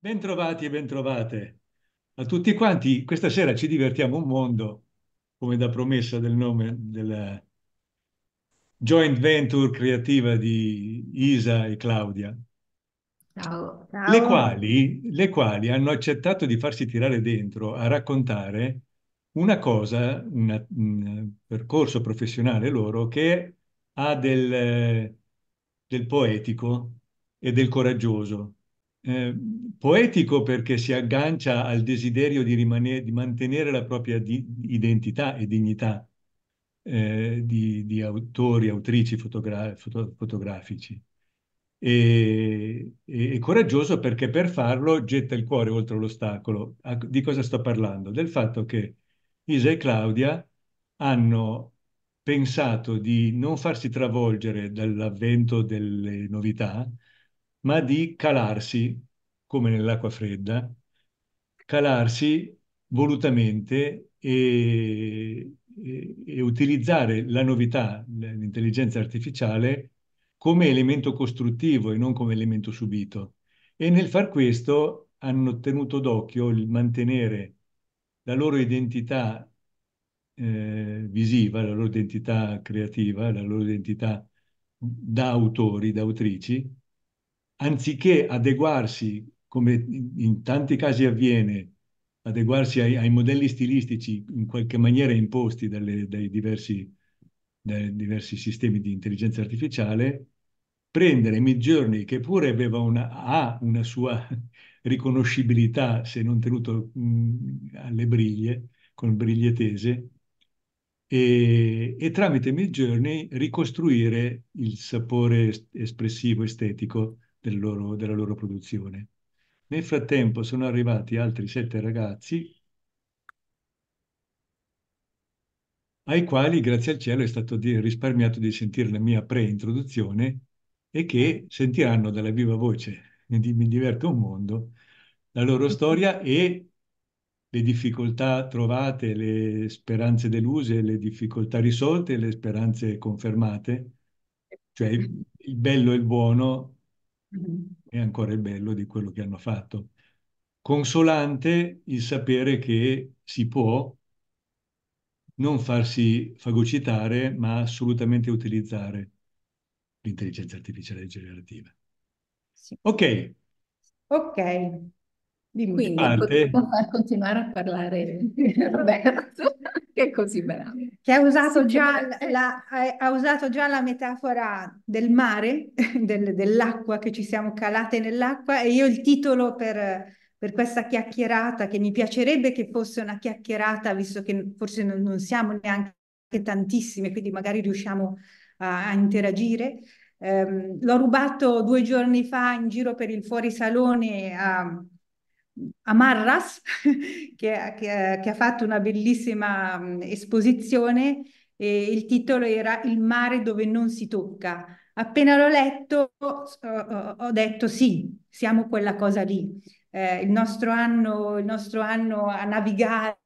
Bentrovati e bentrovate a tutti quanti. Questa sera ci divertiamo un mondo, come da promessa del nome della joint venture creativa di Isa e Claudia, Ciao. le Ciao. quali, le quali hanno accettato di farsi tirare dentro a raccontare una cosa, una- un percorso professionale loro che ha del, del poetico e del coraggioso. Eh, poetico perché si aggancia al desiderio di, rimane- di mantenere la propria di- identità e dignità eh, di, di autori, autrici fotogra- foto- fotografici. E, e- e coraggioso perché per farlo getta il cuore oltre l'ostacolo. Di cosa sto parlando? Del fatto che Isa e Claudia hanno pensato di non farsi travolgere dall'avvento delle novità, ma di calarsi, come nell'acqua fredda, calarsi volutamente e, e- e utilizzare la novità, l'intelligenza artificiale, come elemento costruttivo e non come elemento subito. E nel far questo hanno tenuto d'occhio il mantenere la loro identità eh, visiva, la loro identità creativa, la loro identità da autori, da autrici, anziché adeguarsi, come in tanti casi avviene, adeguarsi ai, ai modelli stilistici in qualche maniera imposti dalle- dai diversi, dai diversi sistemi di intelligenza artificiale, prendere Midjourney, che pure aveva una, ha una sua riconoscibilità, se non tenuto mh, alle briglie, con briglie tese, e, e tramite Midjourney ricostruire il sapore es- espressivo, estetico del loro- della loro produzione. Nel frattempo sono arrivati altri sette ragazzi ai quali, grazie al cielo, è stato di- risparmiato di sentire la mia pre-introduzione e che sentiranno dalla viva voce di Mi diverto un mondo la loro storia e le difficoltà trovate, le speranze deluse, le difficoltà risolte, le speranze confermate, cioè il, il bello e il buono e ancora il bello di quello che hanno fatto. Consolante il sapere che si può non farsi fagocitare, ma assolutamente utilizzare l'intelligenza artificiale generativa. Sì. Ok, Ok, dimmi. Quindi parte? potremmo far continuare a parlare Roberto, che è così bravo. Che ha usato già che- la, ha- usato già la metafora del mare, del- dell'acqua, che ci siamo calate nell'acqua, e io il titolo per, per questa chiacchierata, che mi piacerebbe che fosse una chiacchierata, visto che forse non, non siamo neanche tantissime, quindi magari riusciamo a, a interagire. Ehm, l'ho rubato due giorni fa in giro per il fuorisalone a, a Marras, che, che- che ha fatto una bellissima mh, esposizione e il titolo era Il mare dove non si tocca. Appena l'ho letto, ho, detto sì, siamo quella cosa lì. Eh, il nostro anno, il nostro anno a navigare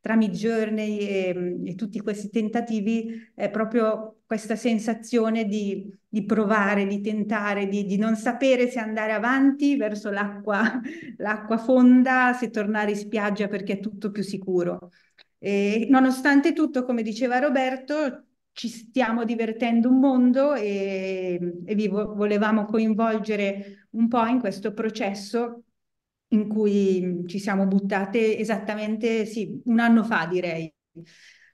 tra Midjourney e, e tutti questi tentativi è proprio questa sensazione di, di provare, di tentare, di, di non sapere se andare avanti verso l'acqua, l'acqua fonda, se tornare in spiaggia perché è tutto più sicuro. E nonostante tutto, come diceva Roberto, ci stiamo divertendo un mondo e, e vi vo- volevamo coinvolgere un po' in questo processo in cui ci siamo buttate esattamente, sì, un anno fa direi.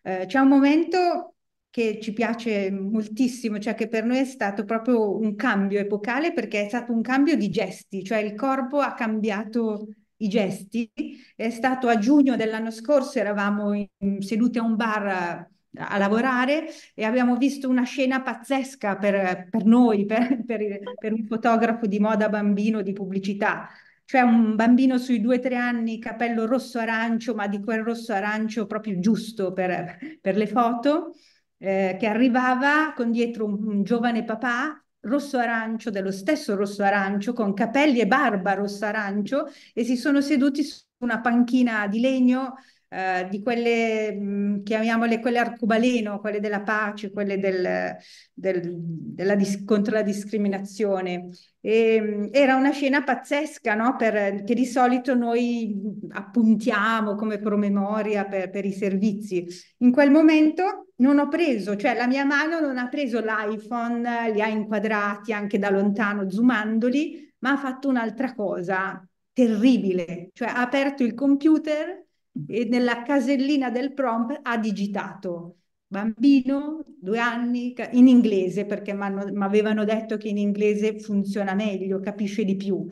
Eh, c'è un momento che ci piace moltissimo, cioè che per noi è stato proprio un cambio epocale perché è stato un cambio di gesti, cioè il corpo ha cambiato i gesti. È stato a giugno dell'anno scorso, eravamo in- seduti a un bar a, a lavorare e abbiamo visto una scena pazzesca per, per noi, per, per- per un fotografo di moda bambino di pubblicità. Cioè un bambino sui due o tre anni, capello rosso-arancio, ma di quel rosso-arancio proprio giusto per, per le foto, eh, che arrivava con dietro un, un giovane papà rosso-arancio, dello stesso rosso-arancio, con capelli e barba rosso-arancio, e si sono seduti su una panchina di legno eh, di quelle, mh, chiamiamole quelle arcobaleno, quelle della pace, quelle del, del, della dis- contro la discriminazione. E, era una scena pazzesca, no? Per, che di solito noi appuntiamo come promemoria per, per i servizi. In quel momento non ho preso, cioè la mia mano non ha preso l'iPhone, li ha inquadrati anche da lontano, zoomandoli, ma ha fatto un'altra cosa terribile, cioè ha aperto il computer e nella casellina del prompt ha digitato bambino, due anni, in inglese, perché mi avevano detto che in inglese funziona meglio, capisce di più.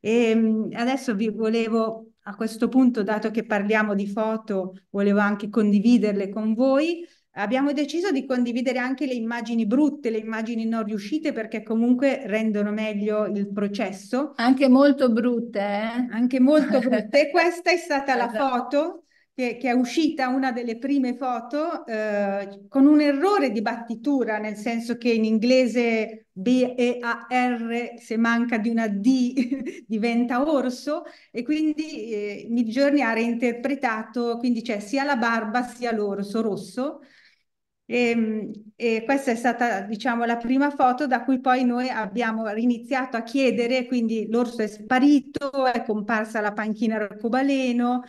E ehm, adesso vi volevo, a questo punto, dato che parliamo di foto, volevo anche condividerle con voi. Abbiamo deciso di condividere anche le immagini brutte, le immagini non riuscite, perché comunque rendono meglio il processo. Anche molto brutte, eh? Anche molto brutte. Questa è stata la esatto. foto che, che, è uscita una delle prime foto eh, con un errore di battitura, nel senso che in inglese B-E-A-R, se manca di una D, diventa orso, e quindi eh, Midjourney ha reinterpretato, quindi c'è sia la barba sia l'orso rosso, e, ehm, e, questa è stata, diciamo, la prima foto da cui poi noi abbiamo iniziato a chiedere, quindi l'orso è sparito, è comparsa la panchina arcobaleno,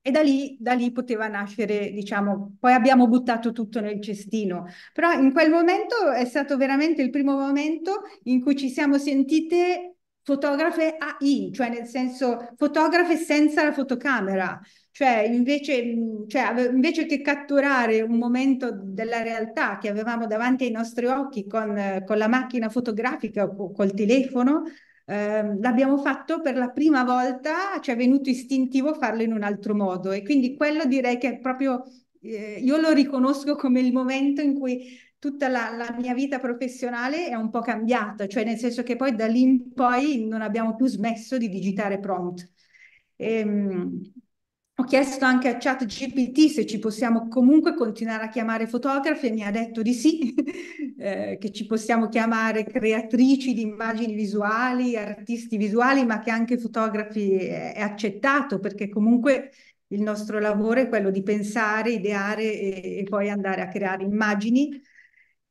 e da lì, da lì poteva nascere, diciamo, poi abbiamo buttato tutto nel cestino. Però in quel momento è stato veramente il primo momento in cui ci siamo sentite fotografe AI, cioè nel senso fotografe senza la fotocamera. Cioè invece, cioè, invece che catturare un momento della realtà che avevamo davanti ai nostri occhi con, con la macchina fotografica o col telefono, eh, l'abbiamo fatto per la prima volta, ci è venuto istintivo farlo in un altro modo e quindi quello direi che è proprio, eh, io lo riconosco come il momento in cui tutta la, la, mia vita professionale è un po' cambiata, cioè nel senso che poi da lì in poi non abbiamo più smesso di digitare prompt. E, ehm, ho chiesto anche a ChatGPT se ci possiamo comunque continuare a chiamare fotografe e mi ha detto di sì, eh, che ci possiamo chiamare creatrici di immagini visuali, artisti visuali, ma che anche fotografi è, accettato perché comunque il nostro lavoro è quello di pensare, ideare e, e poi andare a creare immagini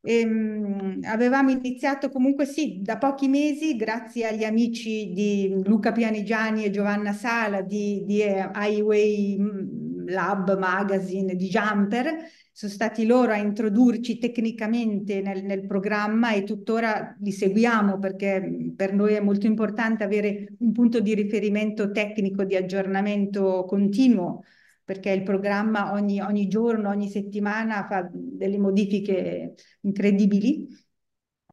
ehm, avevamo iniziato comunque sì, da pochi mesi, grazie agli amici di Luca Pianigiani e Giovanna Sala di, di eh, Highway mm, Lab Magazine di Jumper, sono stati loro a introdurci tecnicamente nel, nel programma e tuttora li seguiamo perché mm, per noi è molto importante avere un punto di riferimento tecnico di aggiornamento continuo perché il programma ogni, ogni giorno, ogni settimana fa delle modifiche incredibili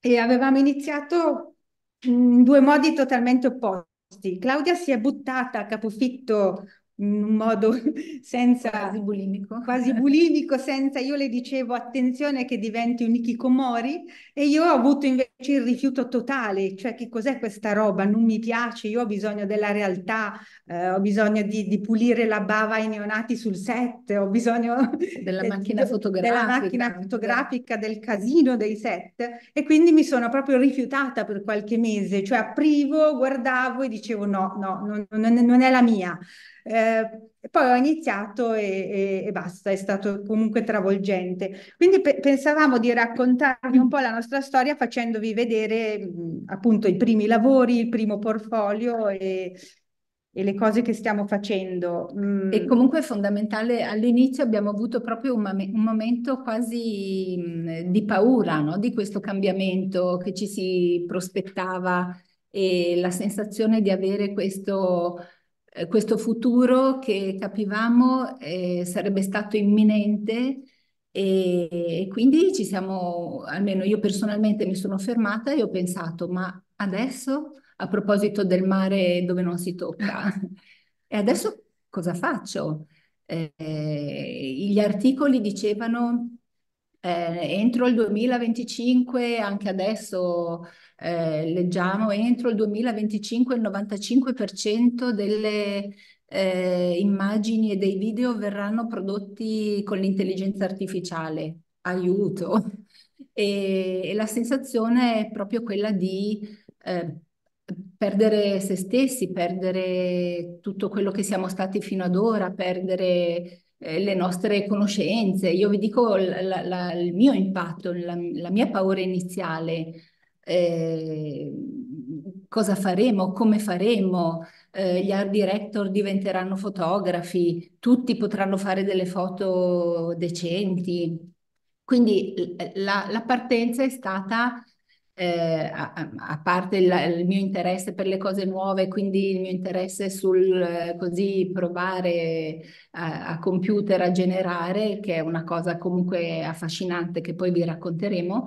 e avevamo iniziato in due modi totalmente opposti. Claudia si è buttata a capofitto in un modo senza quasi bulimico. quasi bulimico, senza io le dicevo attenzione che diventi un Ikikomori e io ho avuto invece il rifiuto totale, cioè che cos'è questa roba, non mi piace, io ho bisogno della realtà, eh, ho bisogno di, di, pulire la bava ai neonati sul set, ho bisogno della macchina fotografica, della macchina fotografica, del casino dei set e quindi mi sono proprio rifiutata per qualche mese, cioè aprivo, guardavo e dicevo no, no, non, non è la mia. Eh, poi ho iniziato e, e, e, basta, è stato comunque travolgente. Quindi pe pensavamo di raccontarvi un po' la nostra storia facendovi vedere mh, appunto i primi lavori, il primo portfolio e, e le cose che stiamo facendo. Mm. E comunque è fondamentale, all'inizio abbiamo avuto proprio un, un momento quasi mh, di paura no? di questo cambiamento che ci si prospettava e la sensazione di avere questo eh, questo futuro che capivamo eh, sarebbe stato imminente e, e, quindi ci siamo, almeno io personalmente mi sono fermata e ho pensato, ma adesso a proposito del mare dove non si tocca, e adesso cosa faccio? Eh, gli articoli dicevano eh, entro il 2025, anche adesso eh, leggiamo, entro il 2025 il 95% delle eh, immagini e dei video verranno prodotti con l'intelligenza artificiale. Aiuto! E, e, la sensazione è proprio quella di eh, perdere se stessi, perdere tutto quello che siamo stati fino ad ora, perdere eh, le nostre conoscenze. Io vi dico la, la, il mio impatto, la, la mia paura iniziale, eh, cosa faremo, come faremo, eh, gli art director diventeranno fotografi, tutti potranno fare delle foto decenti. Quindi la, la partenza è stata eh, a, a, parte il, il, mio interesse per le cose nuove, quindi il mio interesse sul eh, così provare a, a, computer a generare, che è una cosa comunque affascinante che poi vi racconteremo,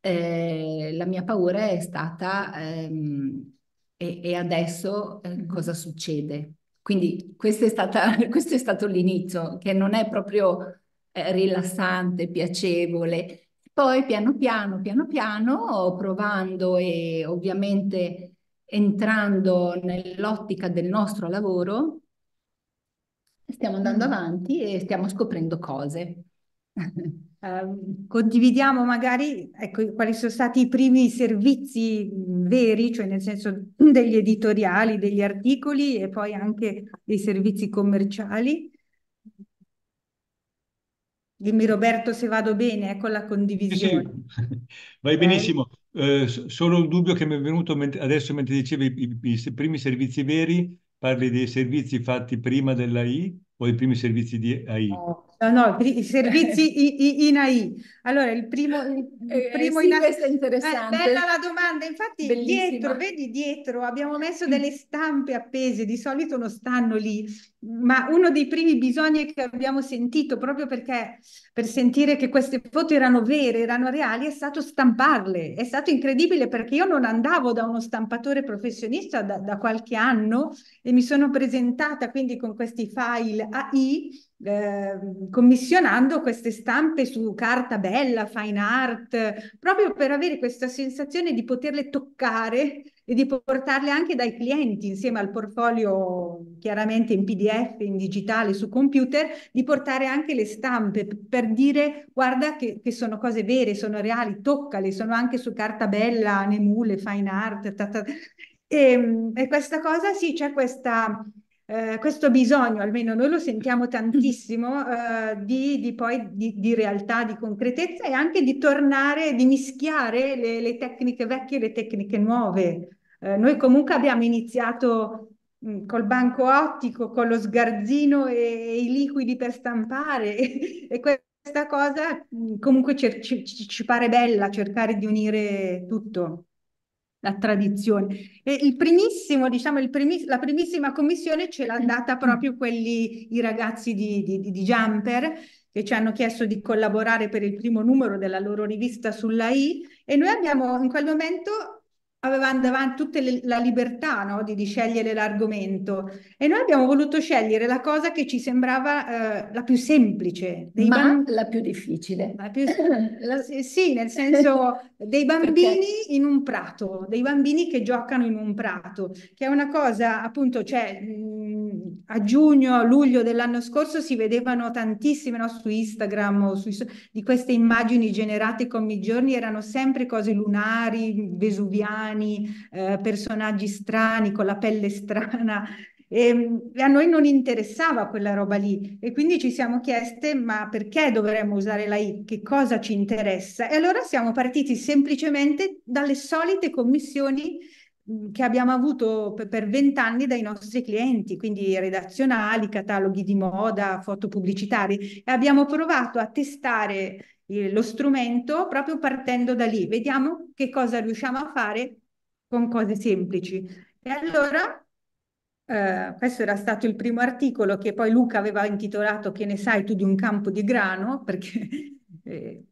eh, la mia paura è stata ehm, e, e, adesso eh, cosa succede? Quindi questo è, stata, questo è stato l'inizio, che non è proprio eh, rilassante, piacevole, poi piano piano, piano piano, provando e ovviamente entrando nell'ottica del nostro lavoro, stiamo andando avanti e stiamo scoprendo cose. Uh, condividiamo magari ecco, quali sono stati i primi servizi veri, cioè nel senso degli editoriali, degli articoli e poi anche dei servizi commerciali. Dimmi Roberto se vado bene, ecco la condivisione. Sì, sì. vai benissimo. Eh, solo un dubbio che mi è venuto adesso mentre dicevi i, i, i primi servizi veri, parli dei servizi fatti prima dell'AI o i primi servizi di AI? No, no, i servizi in AI. Allora, il primo, il eh, primo sì, in AI... è interessante. Eh, bella la domanda, infatti Bellissima. dietro, vedi dietro, abbiamo messo delle stampe appese, di solito non stanno lì, ma uno dei primi bisogni che abbiamo sentito, proprio perché per sentire che queste foto erano vere, erano reali, è stato stamparle. È stato incredibile perché io non andavo da uno stampatore professionista da, da qualche anno e mi sono presentata quindi con questi file AI eh, commissionando queste stampe su carta bella, fine art, proprio per avere questa sensazione di poterle toccare e di portarle anche dai clienti insieme al portfolio chiaramente in PDF, in digitale, su computer, di portare anche le stampe per dire guarda che, che sono cose vere, sono reali, toccale, sono anche su carta bella, nemule, fine art. Ta, ta. E, e questa cosa sì, c'è questa eh, questo bisogno, almeno noi lo sentiamo tantissimo, eh, di, di, poi di, di, realtà, di concretezza e anche di tornare, di mischiare le, le tecniche vecchie e le tecniche nuove. Eh, noi comunque abbiamo iniziato mh, mm, col banco ottico, con lo sgarzino e, e i liquidi per stampare e, e questa cosa mh, mm, comunque ci, ci, ci pare bella cercare di unire tutto la tradizione. E il primissimo, diciamo, il primi, la primissima commissione ce l'ha data proprio quelli, i ragazzi di, di, di Jumper, che ci hanno chiesto di collaborare per il primo numero della loro rivista sulla I e noi abbiamo in quel momento avevano davanti tutta la libertà no? di, di, scegliere l'argomento e noi abbiamo voluto scegliere la cosa che ci sembrava eh, la più semplice. Ma bamb- la più difficile. La più, la, sì, nel senso dei bambini Perché? in un prato, dei bambini che giocano in un prato, che è una cosa appunto, cioè mh, a giugno, luglio dell'anno scorso si vedevano tantissime no, su Instagram o sui, di queste immagini generate con Midjourney, erano sempre cose lunari, vesuviane, strani, eh, personaggi strani, con la pelle strana. E, e, a noi non interessava quella roba lì e quindi ci siamo chieste ma perché dovremmo usare la I? Che cosa ci interessa? E allora siamo partiti semplicemente dalle solite commissioni che abbiamo avuto per vent'anni dai nostri clienti, quindi redazionali, cataloghi di moda, foto pubblicitari e abbiamo provato a testare lo strumento proprio partendo da lì. Vediamo che cosa riusciamo a fare con cose semplici. E allora, eh, questo era stato il primo articolo che poi Luca aveva intitolato Che ne sai tu di un campo di grano? Perché... Eh...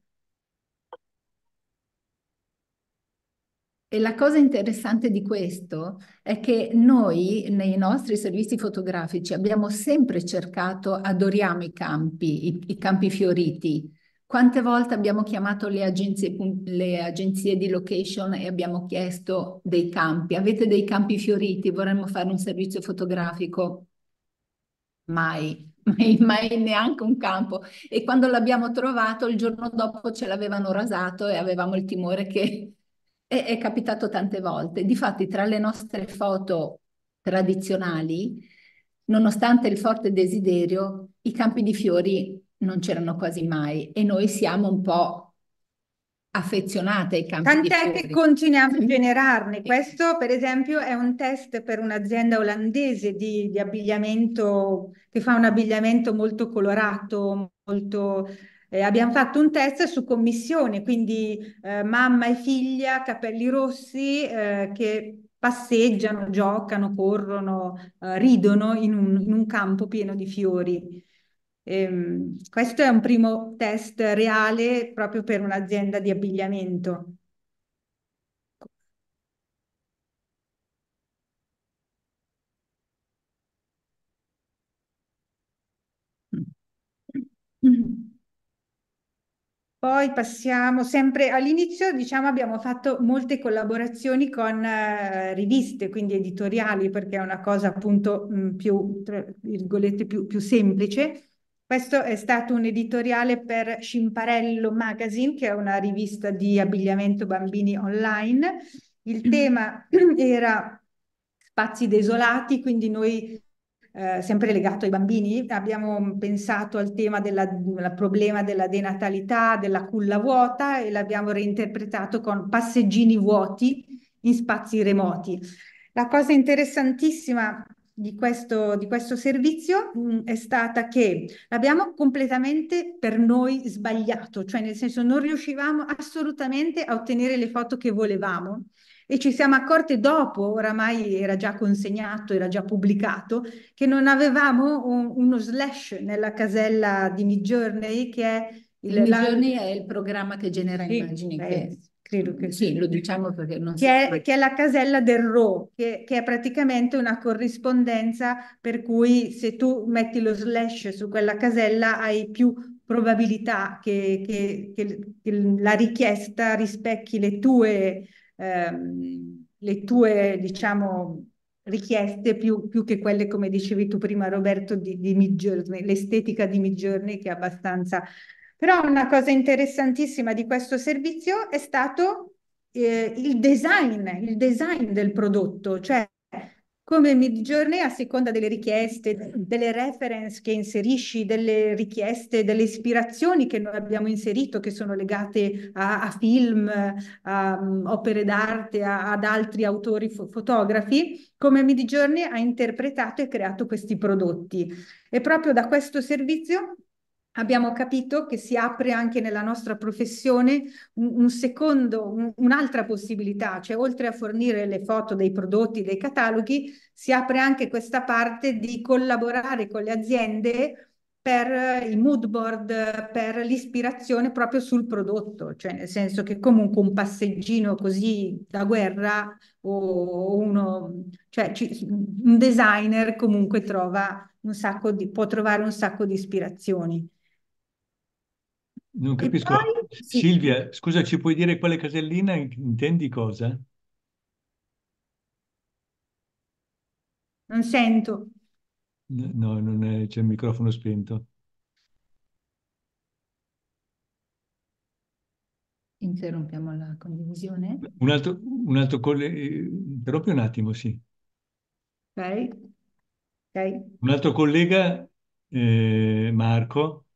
E la cosa interessante di questo è che noi nei nostri servizi fotografici abbiamo sempre cercato, adoriamo i campi, i, i campi fioriti, quante volte abbiamo chiamato le agenzie, le agenzie, di location e abbiamo chiesto dei campi? Avete dei campi fioriti? Vorremmo fare un servizio fotografico? Mai, mai, mai neanche un campo. E quando l'abbiamo trovato, il giorno dopo ce l'avevano rasato e avevamo il timore che È, è capitato tante volte. Difatti, tra le nostre foto tradizionali, nonostante il forte desiderio, i campi di fiori non c'erano quasi mai e noi siamo un po' affezionate ai campi Tant'è di fiori. che continuiamo a generarne. Questo, per esempio, è un test per un'azienda olandese di, di abbigliamento che fa un abbigliamento molto colorato, molto eh, abbiamo fatto un test su commissione, quindi eh, mamma e figlia, capelli rossi, eh, che passeggiano, giocano, corrono, eh, ridono in un, in un, campo pieno di fiori. Ehm, questo è un primo test reale proprio per un'azienda di abbigliamento. Mm. Poi passiamo sempre all'inizio, diciamo, abbiamo fatto molte collaborazioni con eh, riviste, quindi editoriali, perché è una cosa appunto mh, più, tra virgolette, più, più semplice. Questo è stato un editoriale per Scimparello Magazine, che è una rivista di abbigliamento bambini online. Il tema era spazi desolati, quindi noi eh, sempre legato ai bambini, abbiamo pensato al tema del problema della denatalità, della culla vuota e l'abbiamo reinterpretato con passeggini vuoti in spazi remoti. La cosa interessantissima di questo, di questo servizio mh, mm, è stata che l'abbiamo completamente per noi sbagliato, cioè nel senso non riuscivamo assolutamente a ottenere le foto che volevamo e ci siamo accorti dopo, oramai era già consegnato, era già pubblicato, che non avevamo un, uno slash nella casella di Midjourney che è il, il Midjourney la... è il programma che genera sì, immagini. Beh, che... Credo che sì, lo diciamo perché non che è, che è la casella del RAW, che, che, è praticamente una corrispondenza per cui se tu metti lo slash su quella casella hai più probabilità che, che, che la richiesta rispecchi le tue ehm, le tue, diciamo, richieste più, più, che quelle, come dicevi tu prima, Roberto, di, di Midjourney, l'estetica di Midjourney che è abbastanza... Però una cosa interessantissima di questo servizio è stato eh, il design, il design del prodotto, cioè come Midjourney a seconda delle richieste, delle reference che inserisci, delle richieste, delle ispirazioni che noi abbiamo inserito che sono legate a, a film, a um, opere d'arte, ad altri autori fo fotografi, come Midjourney ha interpretato e creato questi prodotti. E proprio da questo servizio abbiamo capito che si apre anche nella nostra professione un, un secondo, un, un'altra possibilità, cioè oltre a fornire le foto dei prodotti, dei cataloghi, si apre anche questa parte di collaborare con le aziende per i mood board, per l'ispirazione proprio sul prodotto, cioè nel senso che comunque un passeggino così da guerra o uno, cioè un designer comunque trova un sacco di, può trovare un sacco di ispirazioni. Non capisco. Poi, sì. Silvia, scusa, ci puoi dire quale casellina intendi cosa? Non sento. No, non è, c'è il microfono spento. Interrompiamo la condivisione. Un altro, un altro collega, proprio un attimo, sì. Ok. Ok. Un altro collega, eh, Marco,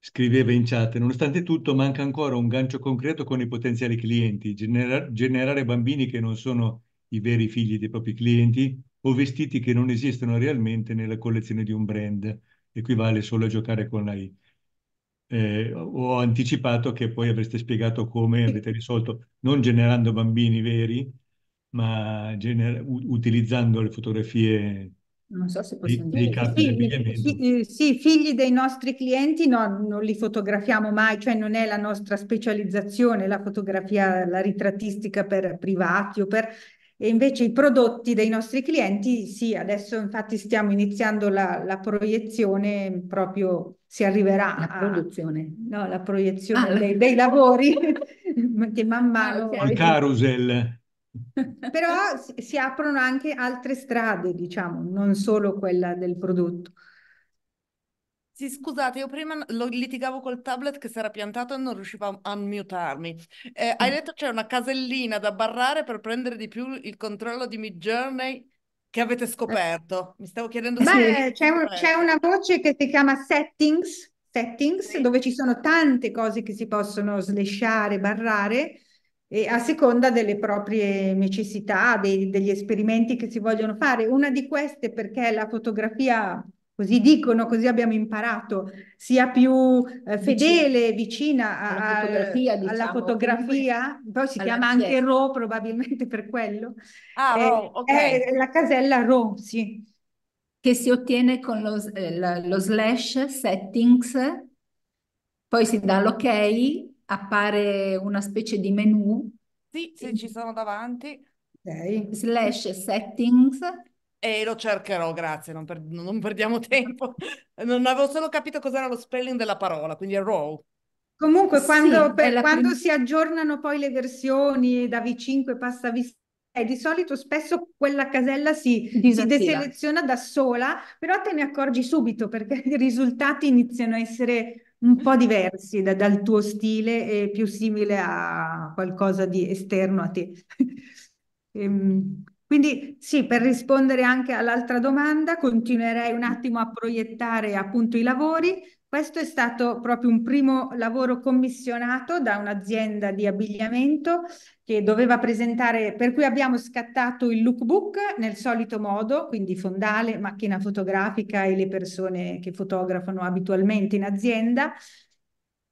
Scriveva in chat, nonostante tutto manca ancora un gancio concreto con i potenziali clienti, genera generare bambini che non sono i veri figli dei propri clienti o vestiti che non esistono realmente nella collezione di un brand, equivale solo a giocare con la I. Eh, ho anticipato che poi avreste spiegato come avete risolto, non generando bambini veri, ma utilizzando le fotografie non so se possiamo dei, dire. Figli, sì, sì, figli dei nostri clienti no, non li fotografiamo mai, cioè non è la nostra specializzazione, la fotografia, la ritrattistica per privati o per... E invece i prodotti dei nostri clienti, sì, adesso infatti stiamo iniziando la, la proiezione, proprio si arriverà la produzione. A, no, la proiezione ah, dei, dei, lavori che man mano... Il carousel. Però si, aprono anche altre strade, diciamo, non solo quella del prodotto. Sì, scusate, io prima lo litigavo col tablet che si era piantato e non riuscivo a unmutarmi. Eh, hai detto c'è una casellina da barrare per prendere di più il controllo di Midjourney che avete scoperto. Mi stavo chiedendo se Beh, c'è, un- c'è una voce che si chiama settings, settings, Sì. dove ci sono tante cose che si possono slashare, barrare, e a seconda delle proprie necessità, dei- degli esperimenti che si vogliono fare. Una di queste, perché la fotografia, così dicono, così abbiamo imparato, sia più eh, fedele, vicina a- Alla fotografia, alla diciamo, fotografia, poi si alla chiama anche. RAW probabilmente per quello. Ah, Eh, RAW, ok. È la casella RAW, sì. che si ottiene con lo, eh, lo slash settings, poi si dà l'ok, appare una specie di menu, Sì, sì, ci sono davanti Ok. slash settings, e lo cercherò, grazie, non, per- non perdiamo tempo. Non avevo solo capito cos'era lo spelling della parola, quindi è RAW. Comunque, Sì, quando, è per- quando prim- si aggiornano poi le versioni da V5 passa a V6, di solito spesso quella casella si, si deseleziona da sola, però te ne accorgi subito perché i risultati iniziano a essere un po' diversi da- dal tuo stile e più simile a qualcosa di esterno a te. Ehm, quindi sì, per rispondere anche all'altra domanda, continuerei un attimo a proiettare appunto i lavori. Questo è stato proprio un primo lavoro commissionato da un'azienda di abbigliamento che doveva presentare, per cui abbiamo scattato il lookbook nel solito modo, quindi fondale, macchina fotografica e le persone che fotografano abitualmente in azienda.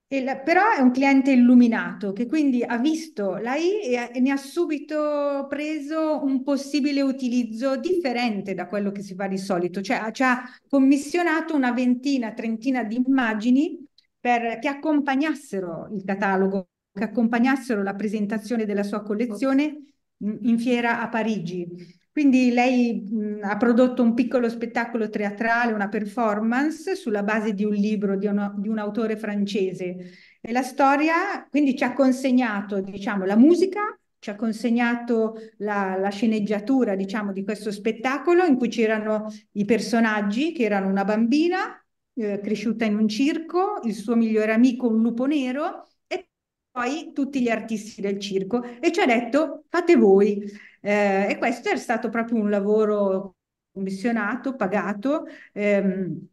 La- però è un cliente illuminato che quindi ha visto la I e, e ne ha subito preso un possibile utilizzo differente da quello che si fa di solito, cioè ci ha commissionato una ventina, trentina di immagini per, che accompagnassero il catalogo, che accompagnassero la presentazione della sua collezione in fiera a Parigi. Quindi lei mh, ha prodotto un piccolo spettacolo teatrale, una performance sulla base di un libro di, uno- di un autore francese. E la storia, quindi ci ha consegnato, diciamo, la musica, ci ha consegnato la, la sceneggiatura, diciamo, di questo spettacolo in cui c'erano i personaggi, che erano una bambina eh, cresciuta in un circo, il suo migliore amico, un lupo nero, poi tutti gli artisti del circo. E ci ha detto, fate voi. Eh, e questo è stato proprio un lavoro commissionato, pagato. ehm,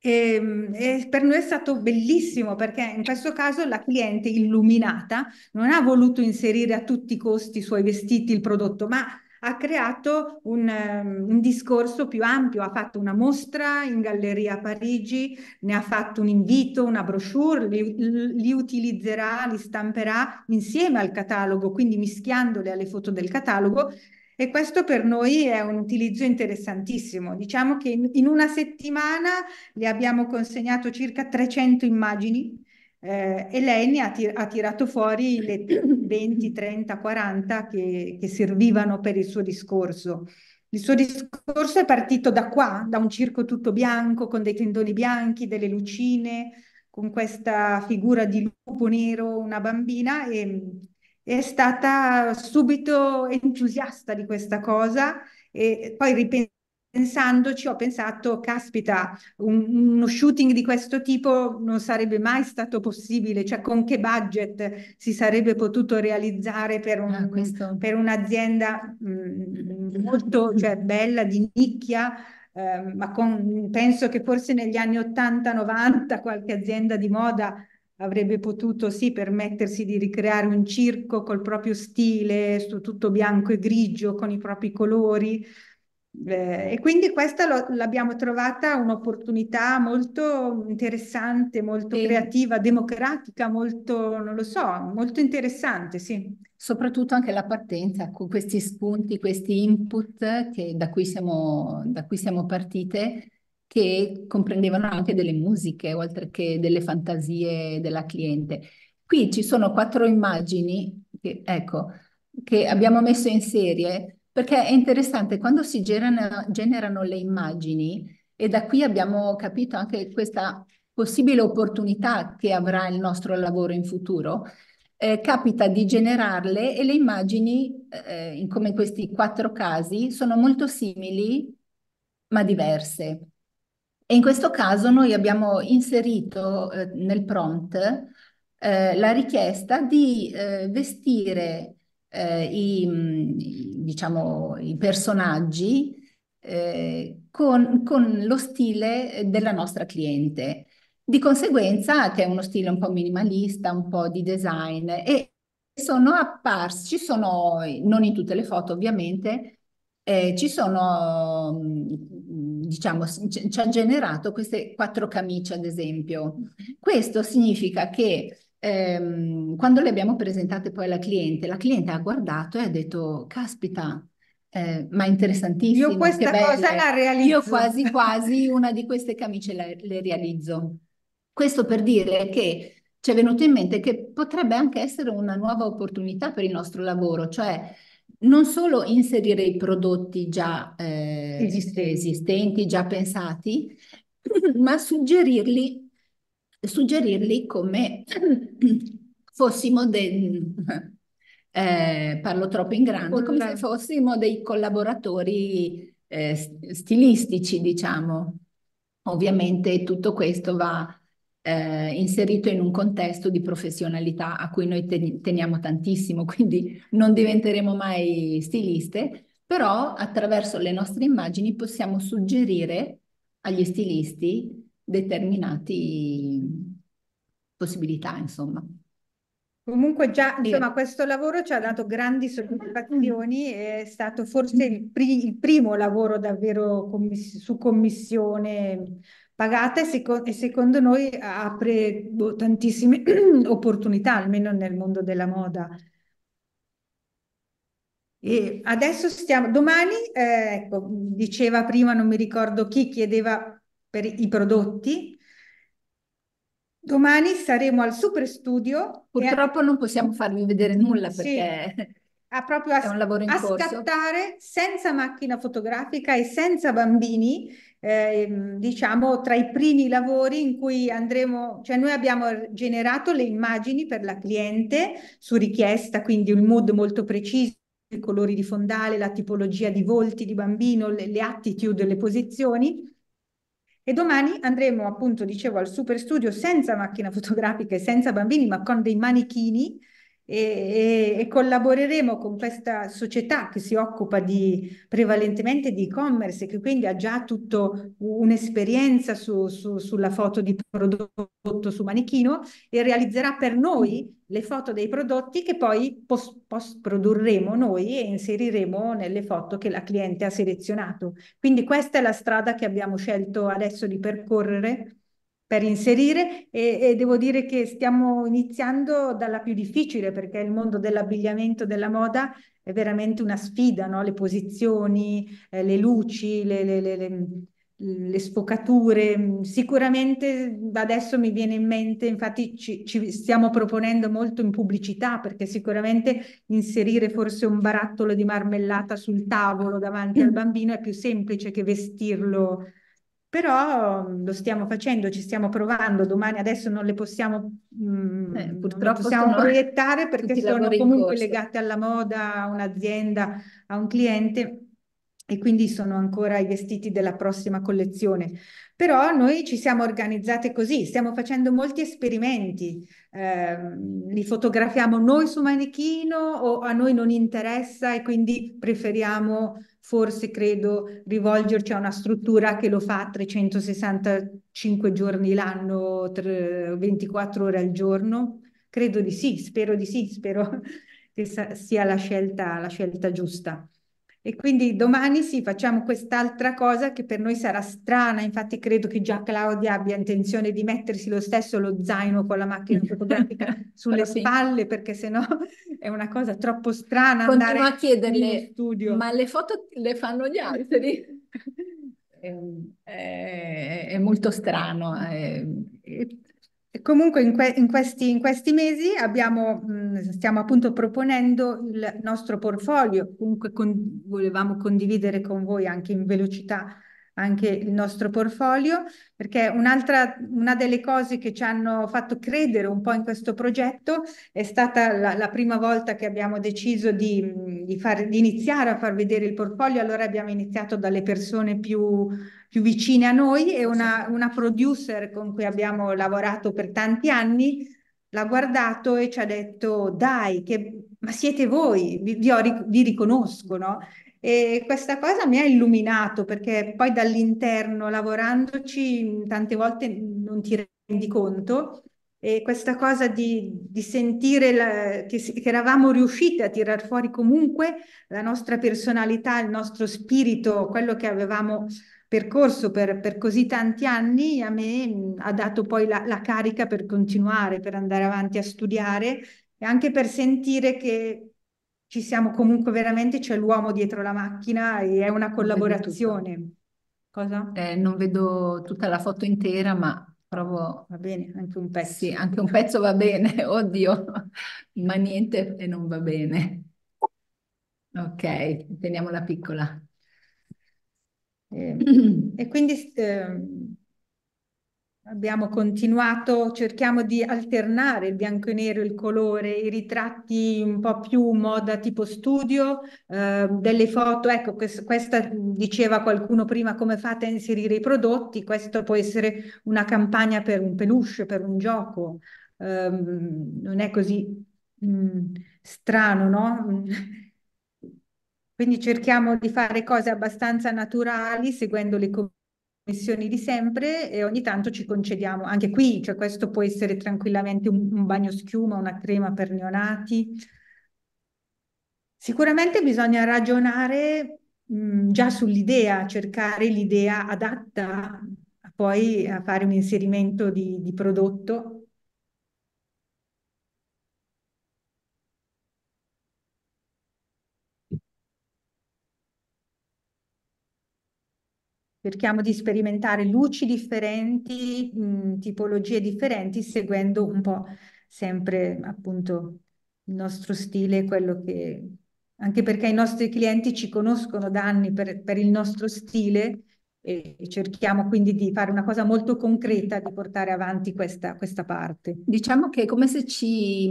e, e per noi è stato bellissimo perché in questo caso la cliente illuminata non ha voluto inserire a tutti i costi i suoi vestiti il prodotto, ma ha creato un, ehm, un discorso più ampio, ha fatto una mostra in galleria a Parigi, ne ha fatto un invito, una brochure, li, li utilizzerà, li stamperà insieme al catalogo, quindi mischiandole alle foto del catalogo. E questo per noi è un utilizzo interessantissimo. Diciamo che in, in una settimana le abbiamo consegnato circa 300 immagini eh, e lei ne ha, tir- ha tirato fuori le 20, 30, 40 che, che servivano per il suo discorso. Il suo discorso è partito da qua, da un circo tutto bianco, con dei tendoni bianchi, delle lucine, con questa figura di lupo nero, una bambina, e è stata subito entusiasta di questa cosa e poi ripensandoci ho pensato, caspita, un- uno shooting di questo tipo non sarebbe mai stato possibile, cioè con che budget si sarebbe potuto realizzare per un- Ah, questo- per un'azienda mm, molto cioè, bella, di nicchia, eh, ma con- penso che forse negli anni 80-90 qualche azienda di moda avrebbe potuto sì permettersi di ricreare un circo col proprio stile, su tutto bianco e grigio, con i propri colori. Eh, e quindi questa lo- l'abbiamo trovata un'opportunità molto interessante, molto E- creativa, democratica, molto, non lo so, molto interessante, sì. soprattutto anche la partenza con questi spunti, questi input che, da cui siamo, da cui siamo partite, che comprendevano anche delle musiche, oltre che delle fantasie della cliente. Qui ci sono quattro immagini che, ecco, che abbiamo messo in serie perché è interessante quando si generano, generano le immagini e da qui abbiamo capito anche questa possibile opportunità che avrà il nostro lavoro in futuro eh, capita di generarle e le immagini, eh, come in questi quattro casi, sono molto simili ma diverse. E in questo caso noi abbiamo inserito eh, nel prompt eh, la richiesta di eh, vestire eh, i, diciamo, i personaggi eh, con, con lo stile della nostra cliente. Di conseguenza, che è uno stile un po' minimalista, un po' di design, e sono apparsi, ci sono, non in tutte le foto ovviamente, eh, ci sono, diciamo, ci ha generato queste quattro camicie ad esempio. Questo significa che ehm, quando le abbiamo presentate poi alla cliente, la cliente ha guardato e ha detto, caspita, eh, ma interessantissimo. Io questa cosa la realizzo. Io quasi quasi una di queste camicie le, le realizzo. Questo per dire che ci è venuto in mente che potrebbe anche essere una nuova opportunità per il nostro lavoro, cioè non solo inserire i prodotti già eh, esistenti. esistenti, già pensati, ma suggerirli, suggerirli come fossimo dei, eh, parlo troppo in grande, come se fossimo dei collaboratori eh, stilistici, diciamo. Ovviamente tutto questo va eh, inserito in un contesto di professionalità a cui noi teniamo tantissimo, quindi non diventeremo mai stiliste, però attraverso le nostre immagini possiamo suggerire agli stilisti determinate possibilità, insomma. Comunque già, insomma, questo lavoro ci ha dato grandi soddisfazioni, è stato forse il, pri il primo lavoro davvero commiss su commissione pagata e, seco e secondo noi apre boh, tantissime opportunità, almeno nel mondo della moda. E adesso stiamo, domani, eh, ecco, diceva prima, non mi ricordo chi chiedeva per i prodotti, domani saremo al Super Studio. Purtroppo non possiamo farvi vedere nulla perché... Sì a proprio a, a scattare senza macchina fotografica e senza bambini eh, diciamo, tra i primi lavori in cui andremo, cioè noi abbiamo generato le immagini per la cliente su richiesta, quindi un mood molto preciso, i colori di fondale, la tipologia di volti di bambino, le, le attitude, le posizioni. E domani andremo appunto, dicevo, al super studio senza macchina fotografica e senza bambini, ma con dei manichini e, e, collaboreremo con questa società che si occupa di, prevalentemente di e-commerce e che quindi ha già tutta un'esperienza su, su, sulla foto di prodotto su manichino e realizzerà per noi le foto dei prodotti che poi post, post produrremo noi e inseriremo nelle foto che la cliente ha selezionato. Quindi questa è la strada che abbiamo scelto adesso di percorrere per inserire e, e, devo dire che stiamo iniziando dalla più difficile perché il mondo dell'abbigliamento, della moda è veramente una sfida, no? le posizioni, eh, le luci, le, le, le, le, sfocature. Sicuramente adesso mi viene in mente, infatti ci, ci stiamo proponendo molto in pubblicità perché sicuramente inserire forse un barattolo di marmellata sul tavolo davanti al bambino è più semplice che vestirlo però mm, lo stiamo facendo, ci stiamo provando, domani adesso non le possiamo, mh, mm, eh, purtroppo possiamo proiettare perché sono comunque legate alla moda, a un'azienda, a un cliente e quindi sono ancora i vestiti della prossima collezione. Però noi ci siamo organizzate così, stiamo facendo molti esperimenti, eh, li fotografiamo noi su manichino o a noi non interessa e quindi preferiamo forse credo rivolgerci a una struttura che lo fa 365 giorni l'anno, 24 ore al giorno. Credo di sì, spero di sì, spero che sia la scelta, la scelta giusta. E quindi domani sì, facciamo quest'altra cosa che per noi sarà strana, infatti credo che già Claudia abbia intenzione di mettersi lo stesso lo zaino con la macchina fotografica sulle sì. spalle perché sennò è una cosa troppo strana Continuo andare a chiederle, studio. ma le foto le fanno gli altri? è, è, è, molto strano. È, Comunque in, que in, questi, in, questi, mesi abbiamo, mh, stiamo appunto proponendo il nostro portfolio, comunque con volevamo condividere con voi anche in velocità anche il nostro portfolio, perché un'altra, una delle cose che ci hanno fatto credere un po' in questo progetto è stata la, la prima volta che abbiamo deciso di, di, far, di iniziare a far vedere il portfolio, allora abbiamo iniziato dalle persone più, più vicine a noi e una, una producer con cui abbiamo lavorato per tanti anni l'ha guardato e ci ha detto dai, che, ma siete voi, vi, vi, ho, vi riconosco, no? E questa cosa mi ha illuminato perché poi dall'interno, lavorandoci, tante volte non ti rendi conto. E questa cosa di, di sentire la, che, che, eravamo riusciti a tirar fuori comunque la nostra personalità, il nostro spirito, quello che avevamo percorso per, per così tanti anni, a me ha dato poi la, la carica per continuare, per andare avanti a studiare e anche per sentire che ci siamo comunque veramente, c'è l'uomo dietro la macchina e è una collaborazione. Cosa? Eh, non vedo tutta la foto intera, ma provo... Va bene, anche un pezzo. Sì, anche un pezzo va bene, oddio, ma niente e non va bene. Ok, teniamola piccola. Eh, e quindi eh, Abbiamo continuato, cerchiamo di alternare il bianco e nero, il colore, i ritratti un po' più moda tipo studio, eh, delle foto, ecco quest questa diceva qualcuno prima come fate a inserire i prodotti, questo può essere una campagna per un peluche, per un gioco, eh, non è così mh, mm, strano, no? Quindi cerchiamo di fare cose abbastanza naturali, seguendo le missioni di sempre e ogni tanto ci concediamo, anche qui, cioè questo può essere tranquillamente un, un bagno schiuma, una crema per neonati. Sicuramente bisogna ragionare mh, già sull'idea, cercare l'idea adatta poi a fare un inserimento di, di prodotto cerchiamo di sperimentare luci differenti, mh, tipologie differenti, seguendo un po' sempre appunto il nostro stile, quello che anche perché i nostri clienti ci conoscono da anni per, per il nostro stile e cerchiamo quindi di fare una cosa molto concreta, di portare avanti questa, questa parte. Diciamo che è come se ci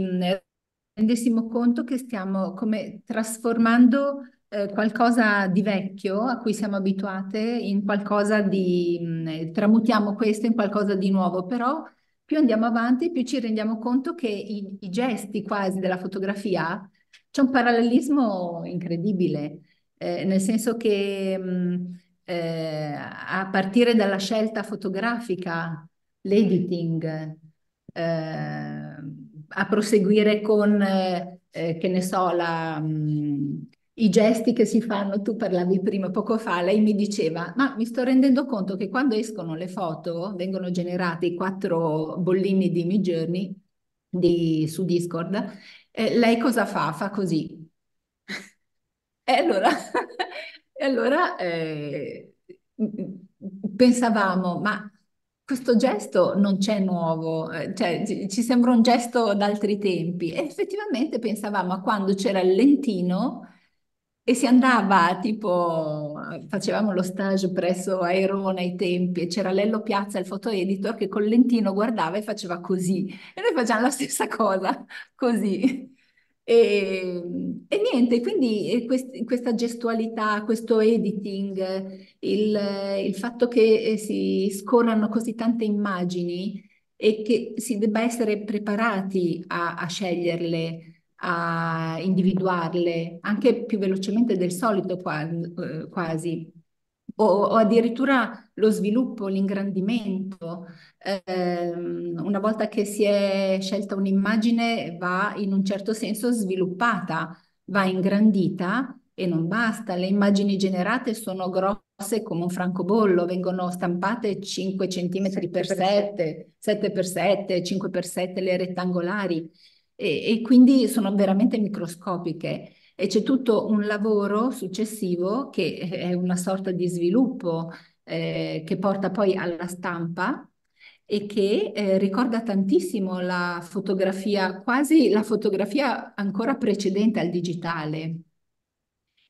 rendessimo conto che stiamo come trasformando eh, qualcosa di vecchio a cui siamo abituate in qualcosa di, tramutiamo questo in qualcosa di nuovo, però più andiamo avanti, più ci rendiamo conto che i, i gesti quasi della fotografia c'è un parallelismo incredibile, eh, nel senso che mh, eh, a partire dalla scelta fotografica, l'editing, eh, a proseguire con, eh, che ne so, la... Mh, i gesti che si fanno, tu parlavi prima, poco fa, lei mi diceva, ma mi sto rendendo conto che quando escono le foto, vengono generate i quattro bollini di Midjourney di, su Discord, eh, lei cosa fa? Fa così. e allora, e allora eh, pensavamo, ma questo gesto non c'è nuovo, eh, cioè ci sembra un gesto d'altri tempi. E effettivamente pensavamo a quando c'era il lentino e si andava, tipo, facevamo lo stage presso Airone ai tempi e c'era Lello Piazza, il foto editor, che col lentino guardava e faceva così. E noi facciamo la stessa cosa, così. E, e niente, quindi quest, questa gestualità, questo editing, il, il fatto che si scorrano così tante immagini e che si debba essere preparati a, a sceglierle a individuarle anche più velocemente del solito eh, quasi, o, o addirittura lo sviluppo, l'ingrandimento. Eh, una volta che si è scelta un'immagine va in un certo senso sviluppata, va ingrandita e non basta. Le immagini generate sono grosse come un francobollo, vengono stampate 5 cm per 7, 7 per 7, 5 per 7 le rettangolari e, e quindi sono veramente microscopiche e c'è tutto un lavoro successivo che è una sorta di sviluppo eh, che porta poi alla stampa e che eh, ricorda tantissimo la fotografia, quasi la fotografia ancora precedente al digitale.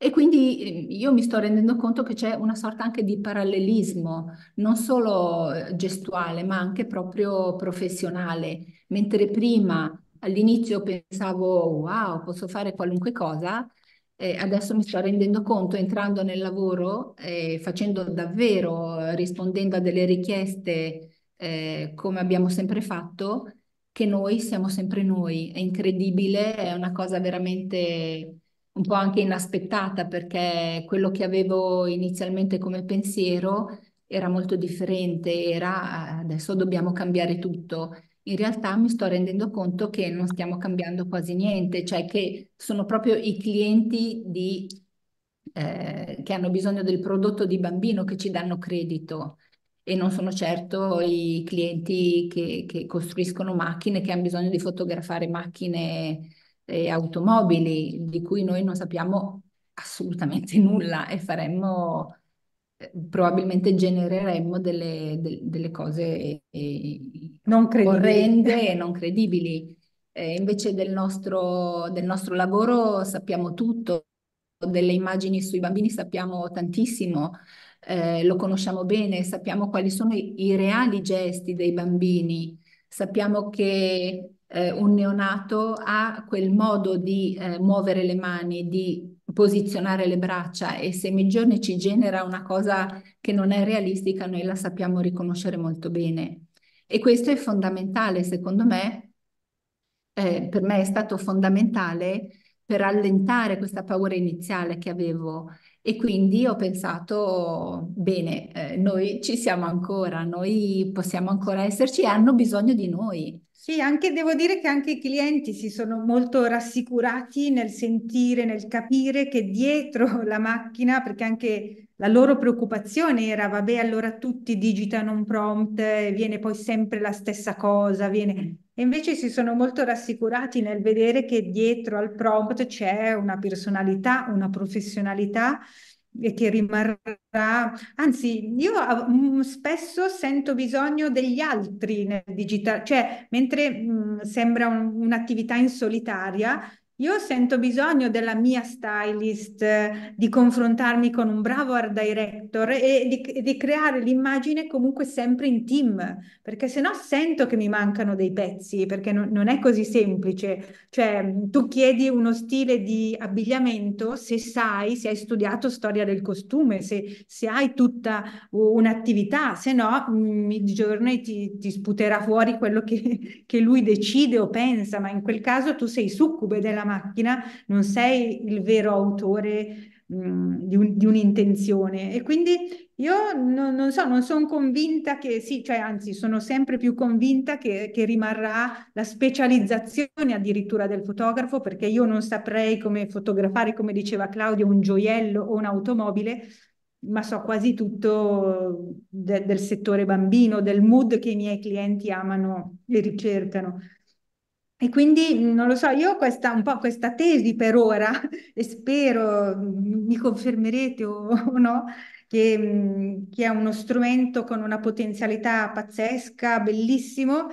E quindi eh, io mi sto rendendo conto che c'è una sorta anche di parallelismo, non solo eh, gestuale, ma anche proprio professionale. Mentre prima all'inizio pensavo, wow, posso fare qualunque cosa, eh, adesso mi sto rendendo conto, entrando nel lavoro, eh, facendo davvero, rispondendo a delle richieste eh, come abbiamo sempre fatto, che noi siamo sempre noi. È incredibile, è una cosa veramente un po' anche inaspettata perché quello che avevo inizialmente come pensiero era molto differente, era adesso dobbiamo cambiare tutto. In realtà mi sto rendendo conto che non stiamo cambiando quasi niente, cioè che sono proprio i clienti di, eh, che hanno bisogno del prodotto di bambino che ci danno credito e non sono certo i clienti che, che costruiscono macchine, che hanno bisogno di fotografare macchine e automobili di cui noi non sappiamo assolutamente nulla e faremmo, probabilmente genereremmo delle, de, delle cose eh, non orrende e non credibili. Eh, invece del nostro, del nostro lavoro sappiamo tutto, delle immagini sui bambini sappiamo tantissimo, eh, lo conosciamo bene, sappiamo quali sono i, i reali gesti dei bambini, sappiamo che eh, un neonato ha quel modo di eh, muovere le mani, di posizionare le braccia e se Midjourney ci genera una cosa che non è realistica, noi la sappiamo riconoscere molto bene. E questo è fondamentale, secondo me, eh, per me è stato fondamentale per allentare questa paura iniziale che avevo e quindi ho pensato, bene, eh, noi ci siamo ancora, noi possiamo ancora esserci e hanno bisogno di noi. Sì, anche devo dire che anche i clienti si sono molto rassicurati nel sentire, nel capire che dietro la macchina, perché anche la loro preoccupazione era, vabbè, allora tutti digitano un prompt, e viene poi sempre la stessa cosa, viene... E invece si sono molto rassicurati nel vedere che dietro al prompt c'è una personalità, una professionalità e che rimarrà, anzi io mm, spesso sento bisogno degli altri nel digitale, cioè mentre mh, mm, sembra un, un'attività in solitaria, io sento bisogno della mia stylist, di confrontarmi con un bravo art director e di, di creare l'immagine comunque sempre in team, perché se no sento che mi mancano dei pezzi, perché non, non è così semplice. Cioè, tu chiedi uno stile di abbigliamento se sai, se hai studiato storia del costume, se, se hai tutta un'attività, se no Midjourney ti, ti sputerà fuori quello che, che lui decide o pensa, ma in quel caso tu sei succube della macchina, non sei il vero autore mh, di, un, di, un'intenzione. E quindi io non, non so, non sono convinta che sì, cioè anzi sono sempre più convinta che, che rimarrà la specializzazione addirittura del fotografo, perché io non saprei come fotografare, come diceva Claudio, un gioiello o un'automobile, ma so quasi tutto de del settore bambino, del mood che i miei clienti amano e ricercano. E quindi non lo so, io questa, un po' questa tesi per ora e spero mi confermerete o, o no, che, che, è uno strumento con una potenzialità pazzesca, bellissimo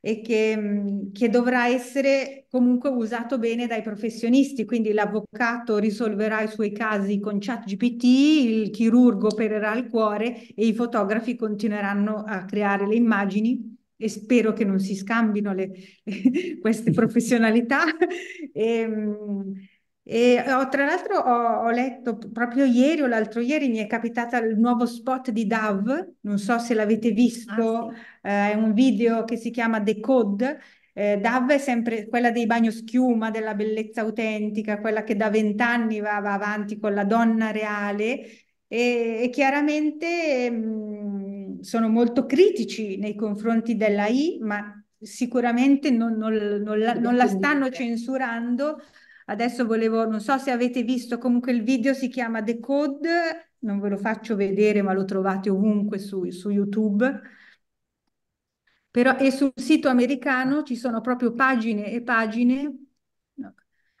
e che, che dovrà essere comunque usato bene dai professionisti. Quindi l'avvocato risolverà i suoi casi con ChatGPT, il chirurgo opererà il cuore e i fotografi continueranno a creare le immagini e spero che non si scambino le, queste professionalità. e, ehm, e ho, tra l'altro ho, ho, letto proprio ieri o l'altro ieri mi è capitato il nuovo spot di Dove, non so se l'avete visto, ah, sì. eh, è un video che si chiama The Code. Eh, Dove è sempre quella dei bagno schiuma, della bellezza autentica, quella che da vent'anni va, va, avanti con la donna reale e, e chiaramente mh, mm, sono molto critici nei confronti dell'AI, ma sicuramente non, non, non, la, non, la, stanno censurando. Adesso volevo, non so se avete visto, comunque il video si chiama The Code, non ve lo faccio vedere, ma lo trovate ovunque su, su YouTube. Però, e sul sito americano ci sono proprio pagine e pagine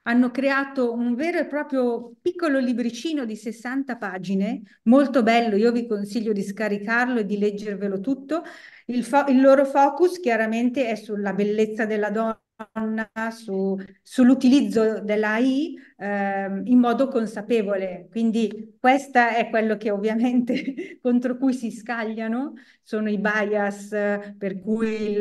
hanno creato un vero e proprio piccolo libricino di 60 pagine, molto bello, io vi consiglio di scaricarlo e di leggervelo tutto. Il, il loro focus chiaramente è sulla bellezza della donna, su, sull'utilizzo dell'AI, eh, in modo consapevole. Quindi questo è quello che ovviamente contro cui si scagliano, sono i bias per cui il,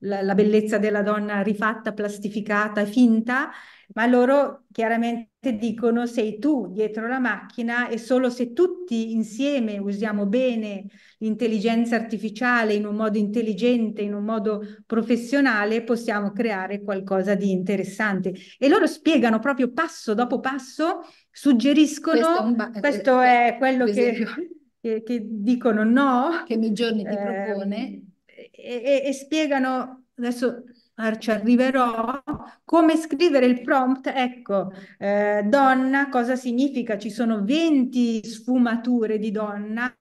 la, la bellezza della donna rifatta, plastificata, finta, ma loro chiaramente dicono sei tu dietro la macchina e solo se tutti insieme usiamo bene l'intelligenza artificiale in un modo intelligente, in un modo professionale, possiamo creare qualcosa di interessante. E loro spiegano proprio passo dopo passo, suggeriscono, questo è, questo è quello che, che, che, dicono no. Che Migiorni ti eh, propone. E, e, e spiegano, adesso ci arriverò. Come scrivere il prompt? Ecco, eh, donna, cosa significa? Ci sono 20 sfumature di donna,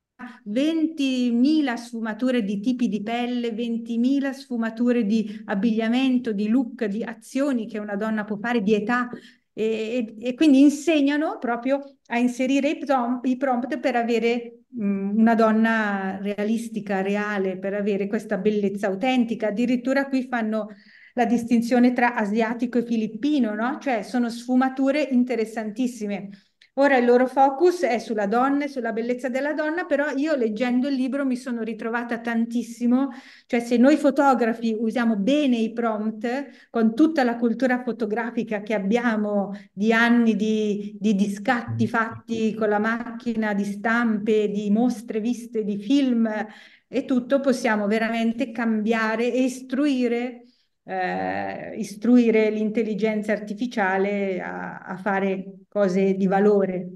20.000 sfumature di tipi di pelle, 20.000 sfumature di abbigliamento, di look, di azioni che una donna può fare, di età. E, e, quindi insegnano proprio a inserire i prompt, i prompt per avere mh, una donna realistica, reale, per avere questa bellezza autentica. Addirittura qui fanno la distinzione tra asiatico e filippino, no? Cioè sono sfumature interessantissime. Ora il loro focus è sulla donna e sulla bellezza della donna, però io leggendo il libro mi sono ritrovata tantissimo, cioè se noi fotografi usiamo bene i prompt, con tutta la cultura fotografica che abbiamo di anni di, di, di scatti fatti con la macchina, di stampe, di mostre viste, di film e tutto, possiamo veramente cambiare e istruire eh, istruire l'intelligenza artificiale a, a, fare cose di valore.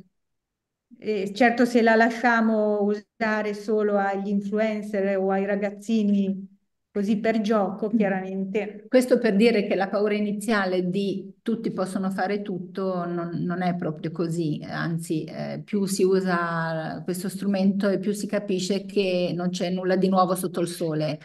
E certo se la lasciamo usare solo agli influencer o ai ragazzini così per gioco, mm. chiaramente. Questo per dire che la paura iniziale di tutti possono fare tutto non, non è proprio così, anzi eh, più si usa questo strumento e più si capisce che non c'è nulla di nuovo sotto il sole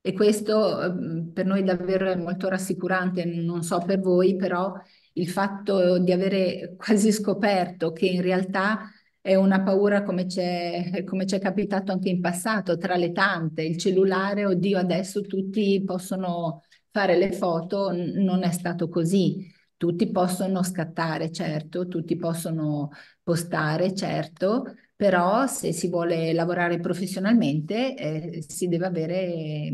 e questo ehm, per noi davvero è molto rassicurante, non so per voi, però il fatto di avere quasi scoperto che in realtà è una paura come c'è come c'è capitato anche in passato, tra le tante, il cellulare, oddio, adesso tutti possono fare le foto, non è stato così. Tutti possono scattare, certo, tutti possono postare, certo, però se si vuole lavorare professionalmente eh, si deve avere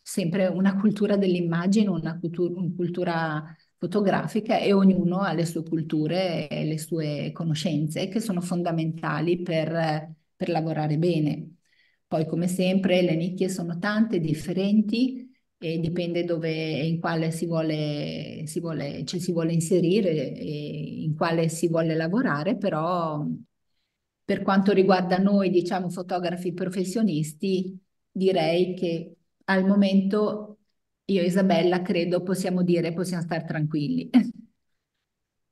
sempre una cultura dell'immagine, una cultura, una cultura fotografica e ognuno ha le sue culture e le sue conoscenze che sono fondamentali per, per lavorare bene. Poi come sempre le nicchie sono tante, differenti e dipende dove e in quale si vuole, si vuole, cioè si vuole inserire e in quale si vuole lavorare, però per quanto riguarda noi, diciamo, fotografi professionisti, direi che al momento io e Isabella credo possiamo dire, possiamo stare tranquilli.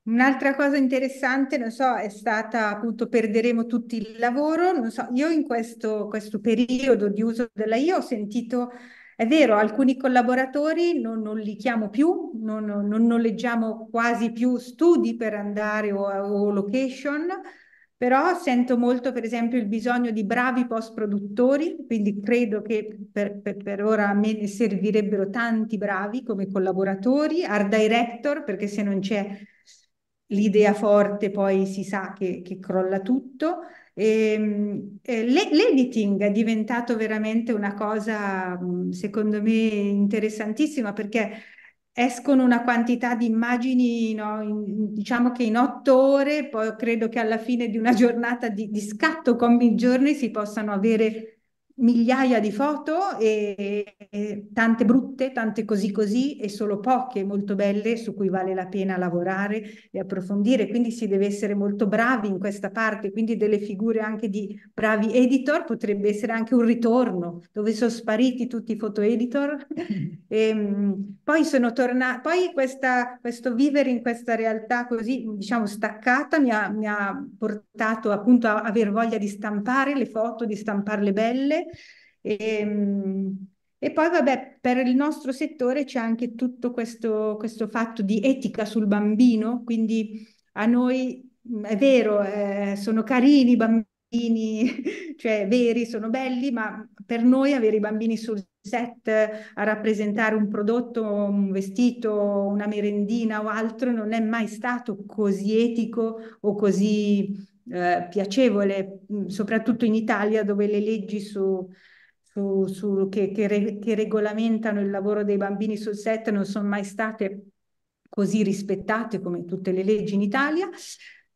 Un'altra cosa interessante, non so, è stata appunto perderemo tutti il lavoro, non so, io in questo, questo periodo di uso della IA ho sentito, è vero, alcuni collaboratori non, non li chiamo più, non, non, noleggiamo quasi più studi per andare o, o location, però sento molto per esempio il bisogno di bravi post produttori, quindi credo che per, per, per, ora a me ne servirebbero tanti bravi come collaboratori, art director, perché se non c'è l'idea forte poi si sa che, che crolla tutto. E, ehm, eh, l'editing è diventato veramente una cosa secondo me interessantissima perché escono una quantità di immagini, no, in, diciamo che in otto ore, poi credo che alla fine di una giornata di, di scatto con giorni si possano avere migliaia di foto e, e, tante brutte, tante così così e solo poche molto belle su cui vale la pena lavorare e approfondire. Quindi si deve essere molto bravi in questa parte, quindi delle figure anche di bravi editor potrebbe essere anche un ritorno dove sono spariti tutti i foto editor. e, ehm, poi sono tornati, poi questa, questo vivere in questa realtà così diciamo staccata mi ha, mi ha portato appunto a aver voglia di stampare le foto, di stamparle belle e, ehm, e poi, vabbè, per il nostro settore c'è anche tutto questo, questo fatto di etica sul bambino, quindi a noi è vero, eh, sono carini i bambini, cioè veri, sono belli, ma per noi avere i bambini sul set a rappresentare un prodotto, un vestito, una merendina o altro, non è mai stato così etico o così eh, piacevole, soprattutto in Italia dove le leggi su, su, su, che, che, re, che regolamentano il lavoro dei bambini sul set non sono mai state così rispettate come tutte le leggi in Italia.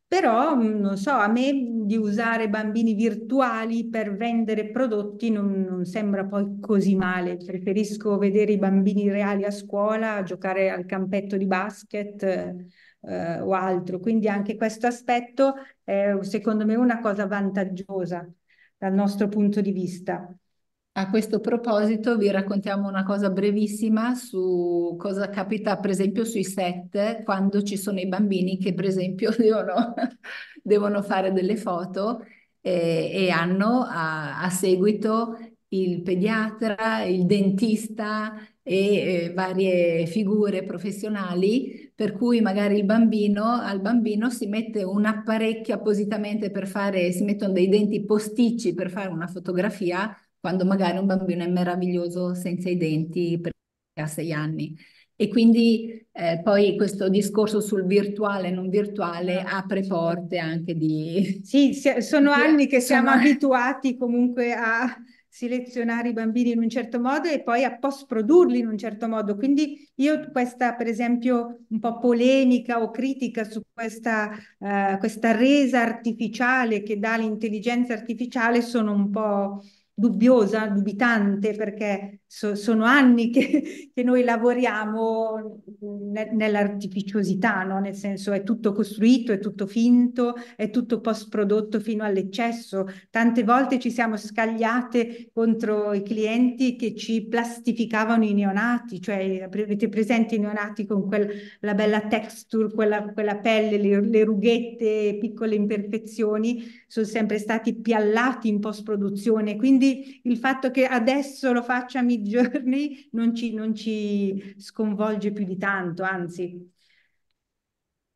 Però, mm, non so, a me di usare bambini virtuali per vendere prodotti non, non, sembra poi così male. Preferisco vedere i bambini reali a scuola, giocare al campetto di basket eh, o altro. Quindi anche questo aspetto è, secondo me, una cosa vantaggiosa dal nostro punto di vista. A questo proposito vi raccontiamo una cosa brevissima su cosa capita per esempio sui set quando ci sono i bambini che per esempio devono, devono fare delle foto eh, e hanno a, a, seguito il pediatra, il dentista e eh, varie figure professionali per cui magari il bambino, al bambino si mette un apparecchio appositamente per fare, si mettono dei denti posticci per fare una fotografia quando magari un bambino è meraviglioso senza i denti perché ha sei anni. E quindi eh, poi questo discorso sul virtuale e non virtuale apre porte anche di... Sì, sono anni che siamo sono... abituati comunque a selezionare i bambini in un certo modo e poi a post produrli in un certo modo. Quindi io questa, per esempio, un po' polemica o critica su questa, uh, questa resa artificiale che dà l'intelligenza artificiale sono un po' dubbiosa, dubitante, perché so, sono anni che, che noi lavoriamo ne, nell'artificiosità, no? nel senso è tutto costruito, è tutto finto, è tutto post prodotto fino all'eccesso. Tante volte ci siamo scagliate contro i clienti che ci plastificavano i neonati, cioè avete presente i neonati con quel, la bella texture, quella, quella pelle, le, le rughette, piccole imperfezioni, sono sempre stati piallati in post produzione, quindi il fatto che adesso lo faccia Journey non ci, non ci sconvolge più di tanto, anzi.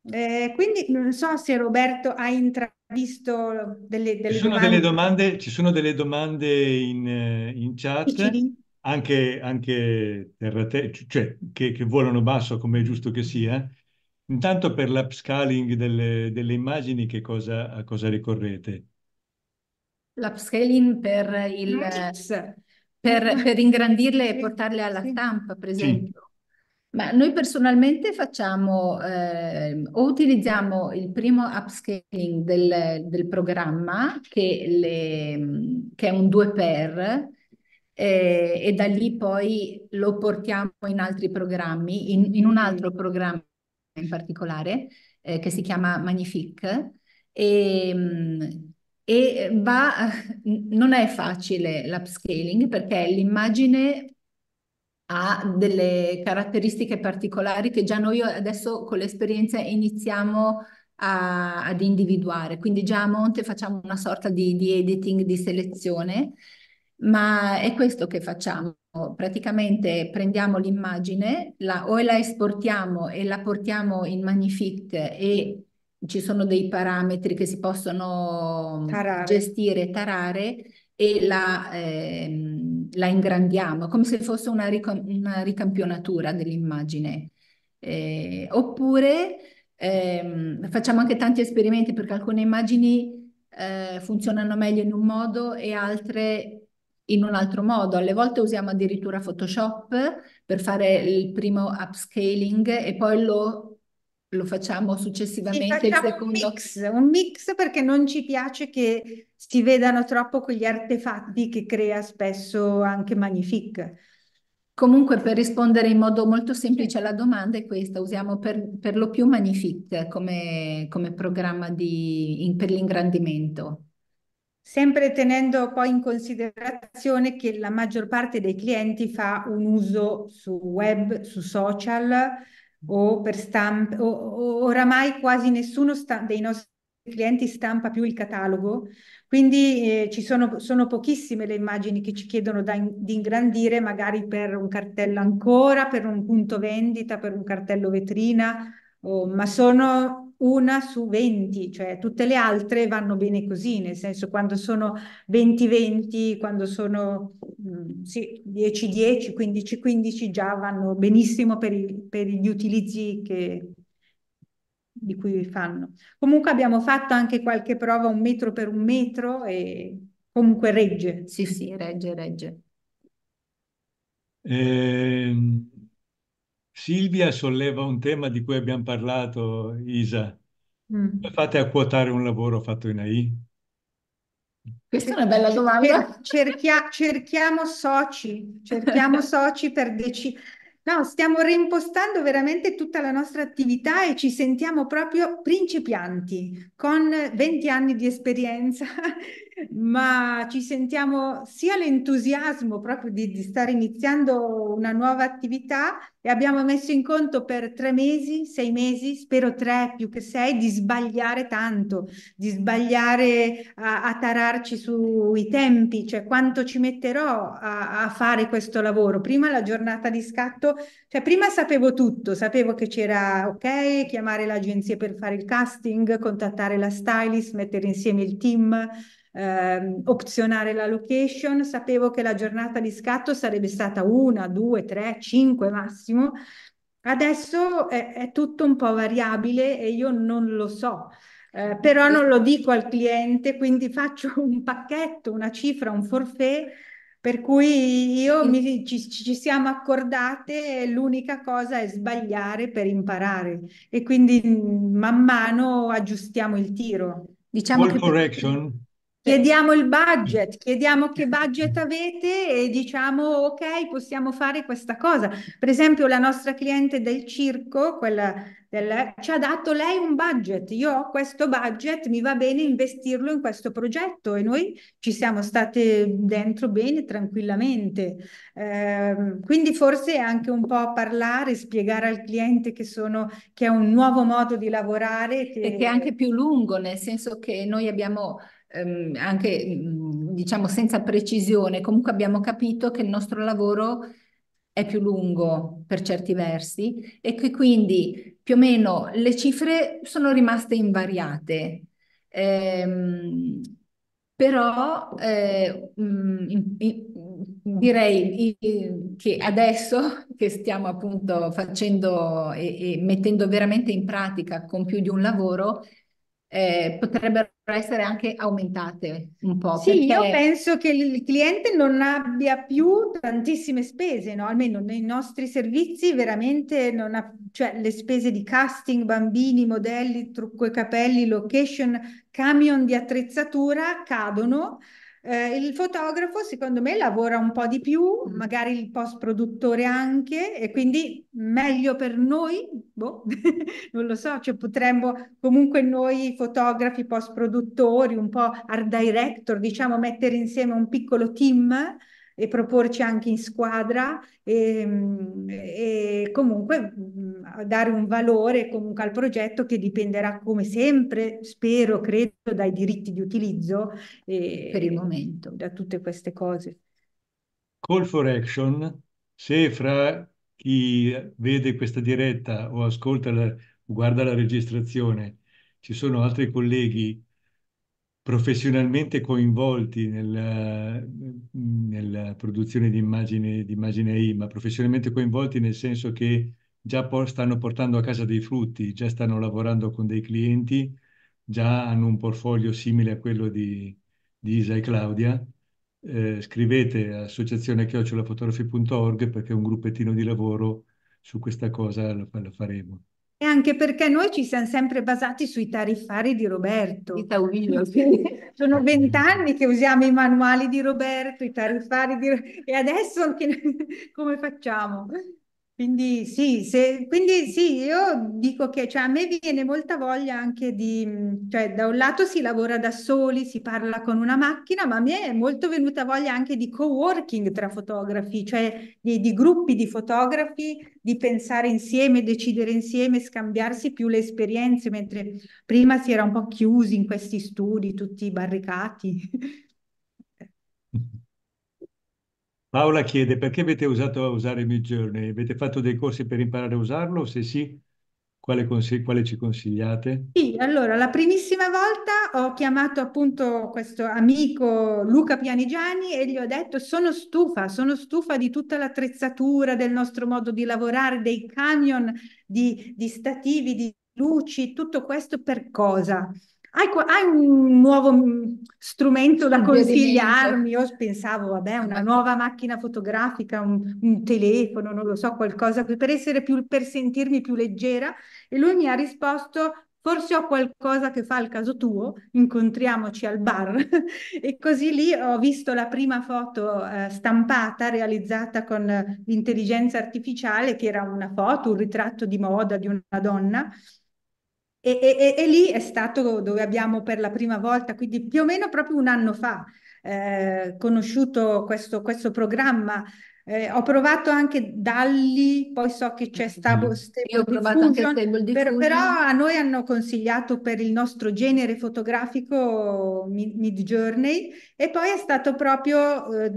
Eh, quindi non so se Roberto ha intravisto delle, delle ci sono domande. Delle domande. Ci sono delle domande in, eh, in chat, anche, anche terrate, cioè, che, che volano basso come è giusto che sia. Intanto per l'upscaling delle, delle immagini, che cosa, a cosa ricorrete? l'upscaling per, il, per, per ingrandirle e portarle alla stampa, per esempio. Sì. Ma noi personalmente facciamo eh, o utilizziamo il primo upscaling del, del programma che, le, che, è un 2 per eh, e da lì poi lo portiamo in altri programmi, in, in un altro programma in particolare eh, che si chiama Magnifique e, e va, non è facile l'upscaling perché l'immagine ha delle caratteristiche particolari che già noi adesso con l'esperienza iniziamo a, ad individuare. Quindi già a monte facciamo una sorta di, di editing, di selezione, ma è questo che facciamo. Praticamente prendiamo l'immagine, la, o la esportiamo e la portiamo in Magnifique e ci sono dei parametri che si possono tarare. gestire, tarare e la, ehm, la, ingrandiamo come se fosse una, ric- una ricampionatura dell'immagine. Eh, oppure ehm, facciamo anche tanti esperimenti perché alcune immagini eh, funzionano meglio in un modo e altre in un altro modo. Alle volte usiamo addirittura Photoshop per fare il primo upscaling e poi lo lo facciamo successivamente sì, facciamo il secondo. Un mix, un mix perché non ci piace che si vedano troppo quegli artefatti che crea spesso anche Magnifique. Comunque per rispondere in modo molto semplice alla domanda è questa, usiamo per, per lo più Magnifique come, come programma di, in, per l'ingrandimento. Sempre tenendo poi in considerazione che la maggior parte dei clienti fa un uso su web, su social, o per stampa, oramai quasi nessuno dei nostri clienti stampa più il catalogo, quindi eh, ci sono, sono, pochissime le immagini che ci chiedono in, di ingrandire, magari per un cartello ancora, per un punto vendita, per un cartello vetrina, oh, ma sono una su 20, cioè tutte le altre vanno bene così, nel senso quando sono 20-20, quando sono mm, sì, 10-10, 15-15 già vanno benissimo per, i, per gli utilizzi che, di cui fanno. Comunque abbiamo fatto anche qualche prova un metro per un metro e comunque regge. Sì, sì, regge, regge. Eh, Silvia solleva un tema di cui abbiamo parlato, Isa. Mm. Come fate a quotare un lavoro fatto in AI? Questa è una bella domanda. Cerchia, cerchiamo soci, cerchiamo soci per decidere. No, stiamo reimpostando veramente tutta la nostra attività e ci sentiamo proprio principianti, con 20 anni di esperienza, ma ci sentiamo sia l'entusiasmo proprio di, di stare iniziando una nuova attività e abbiamo messo in conto per tre mesi, sei mesi, spero tre più che sei, di sbagliare tanto, di sbagliare a, a tararci sui tempi, cioè quanto ci metterò a, a, fare questo lavoro. Prima la giornata di scatto, cioè prima sapevo tutto, sapevo che c'era, ok, chiamare l'agenzia per fare il casting, contattare la stylist, mettere insieme il team, eh, opzionare la location, sapevo che la giornata di scatto sarebbe stata una, due, tre, cinque massimo. Adesso è, è tutto un po' variabile e io non lo so. Eh, però non lo dico al cliente, quindi faccio un pacchetto, una cifra, un forfait, per cui io mi, ci, ci, siamo accordate, l'unica cosa è sbagliare per imparare e quindi man mano aggiustiamo il tiro. Diciamo All che correction Chiediamo il budget, chiediamo che budget avete e diciamo ok, possiamo fare questa cosa. Per esempio la nostra cliente del circo, quella del, ci ha dato lei un budget, io ho questo budget, mi va bene investirlo in questo progetto e noi ci siamo state dentro bene, tranquillamente. Eh, quindi forse anche un po' parlare, spiegare al cliente che, sono, che è un nuovo modo di lavorare. Che... E che è anche più lungo, nel senso che noi abbiamo ehm, anche mm, diciamo senza precisione, comunque abbiamo capito che il nostro lavoro è più lungo per certi versi e che quindi più o meno le cifre sono rimaste invariate. Ehm, però eh, mh, mm, in, direi che adesso che stiamo appunto facendo e, e mettendo veramente in pratica con più di un lavoro, eh, potrebbero essere anche aumentate un po'. Sì, perché... io penso che il cliente non abbia più tantissime spese, no? almeno nei nostri servizi veramente non ha, cioè le spese di casting, bambini, modelli, trucco e capelli, location, camion di attrezzatura cadono eh, il fotografo, secondo me, lavora un po' di più, mm. magari il post produttore anche, e quindi meglio per noi, boh, non lo so, cioè potremmo comunque noi fotografi, post produttori, un po' art director, diciamo, mettere insieme un piccolo team e proporci anche in squadra e, e comunque dare un valore comunque al progetto che dipenderà come sempre, spero, credo, dai diritti di utilizzo e, per il momento, da tutte queste cose. Call for action, se fra chi vede questa diretta o ascolta la, guarda la registrazione, ci sono altri colleghi professionalmente coinvolti nella, nella produzione di immagini, di immagine AI, ma professionalmente coinvolti nel senso che già stanno portando a casa dei frutti, già stanno lavorando con dei clienti, già hanno un portfolio simile a quello di, di Isa e Claudia. Eh, scrivete a associazionechiocciolafotografi.org perché un gruppettino di lavoro su questa cosa lo, lo faremo. E anche perché noi ci siamo sempre basati sui tariffari di Roberto. Sono vent'anni che usiamo i manuali di Roberto, i tariffari di Roberto, e adesso che... come facciamo? Quindi sì, se, quindi sì, io dico che cioè, a me viene molta voglia anche di, cioè da un lato si lavora da soli, si parla con una macchina, ma a me è molto venuta voglia anche di co-working tra fotografi, cioè di, di gruppi di fotografi, di pensare insieme, decidere insieme, scambiarsi più le esperienze, mentre prima si era un po' chiusi in questi studi, tutti barricati. Paola chiede perché avete usato a usare Midjourney? Avete fatto dei corsi per imparare a usarlo? Se sì, quale, consigli, quale ci consigliate? Sì, allora la primissima volta ho chiamato appunto questo amico Luca Pianigiani e gli ho detto sono stufa, sono stufa di tutta l'attrezzatura, del nostro modo di lavorare, dei camion, di, di stativi, di luci, tutto questo per cosa? Hai, hai, un nuovo mm, strumento da consigliarmi? Io pensavo, vabbè, una nuova macchina fotografica, un, un, telefono, non lo so, qualcosa per essere più, per sentirmi più leggera. E lui mi ha risposto: Forse ho qualcosa che fa al caso tuo, incontriamoci al bar. e così lì ho visto la prima foto eh, stampata, realizzata con l'intelligenza artificiale, che era una foto, un ritratto di moda di una donna e, e, e, lì è stato dove abbiamo per la prima volta, quindi più o meno proprio un anno fa, eh, conosciuto questo, questo programma eh, ho provato anche Dalli, poi so che c'è Stable, Stable Io ho provato anche Stable per, però a noi hanno consigliato per il nostro genere fotografico Mid Journey e poi è stato proprio, eh,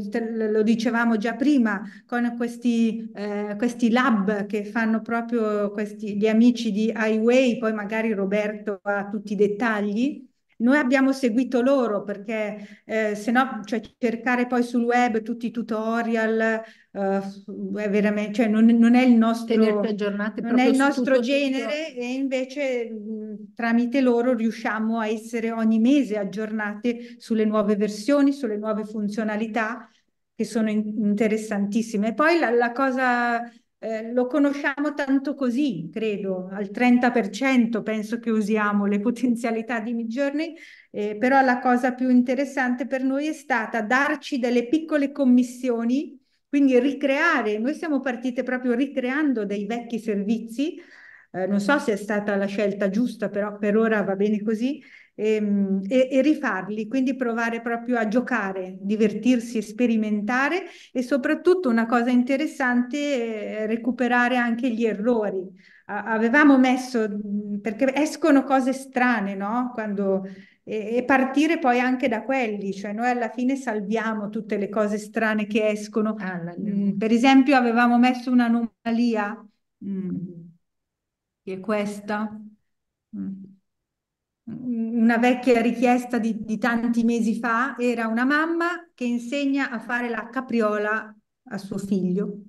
lo dicevamo già prima, con questi, eh, questi lab che fanno proprio questi, gli amici di Highway, poi magari Roberto ha tutti i dettagli noi abbiamo seguito loro perché eh, se no, cioè, cercare poi sul web tutti i tutorial uh, è veramente, cioè, non, non, è il nostro, non è il nostro genere tutto. e invece mh, tramite loro riusciamo a essere ogni mese aggiornate sulle nuove versioni, sulle nuove funzionalità che sono in, interessantissime. E poi la, la cosa eh, lo conosciamo tanto così, credo, al 30% penso che usiamo le potenzialità di Midjourney, eh, però la cosa più interessante per noi è stata darci delle piccole commissioni, quindi ricreare, noi siamo partite proprio ricreando dei vecchi servizi, eh, non so se è stata la scelta giusta, però per ora va bene così, Ehm, e, e, rifarli, quindi provare proprio a giocare, divertirsi, sperimentare e soprattutto una cosa interessante è recuperare anche gli errori. avevamo messo, perché escono cose strane, no? Quando, e, e, partire poi anche da quelli, cioè noi alla fine salviamo tutte le cose strane che escono. Ah, mm, per esempio avevamo messo un'anomalia, mm, che è questa. Mm una vecchia richiesta di, di, tanti mesi fa era una mamma che insegna a fare la capriola a suo figlio.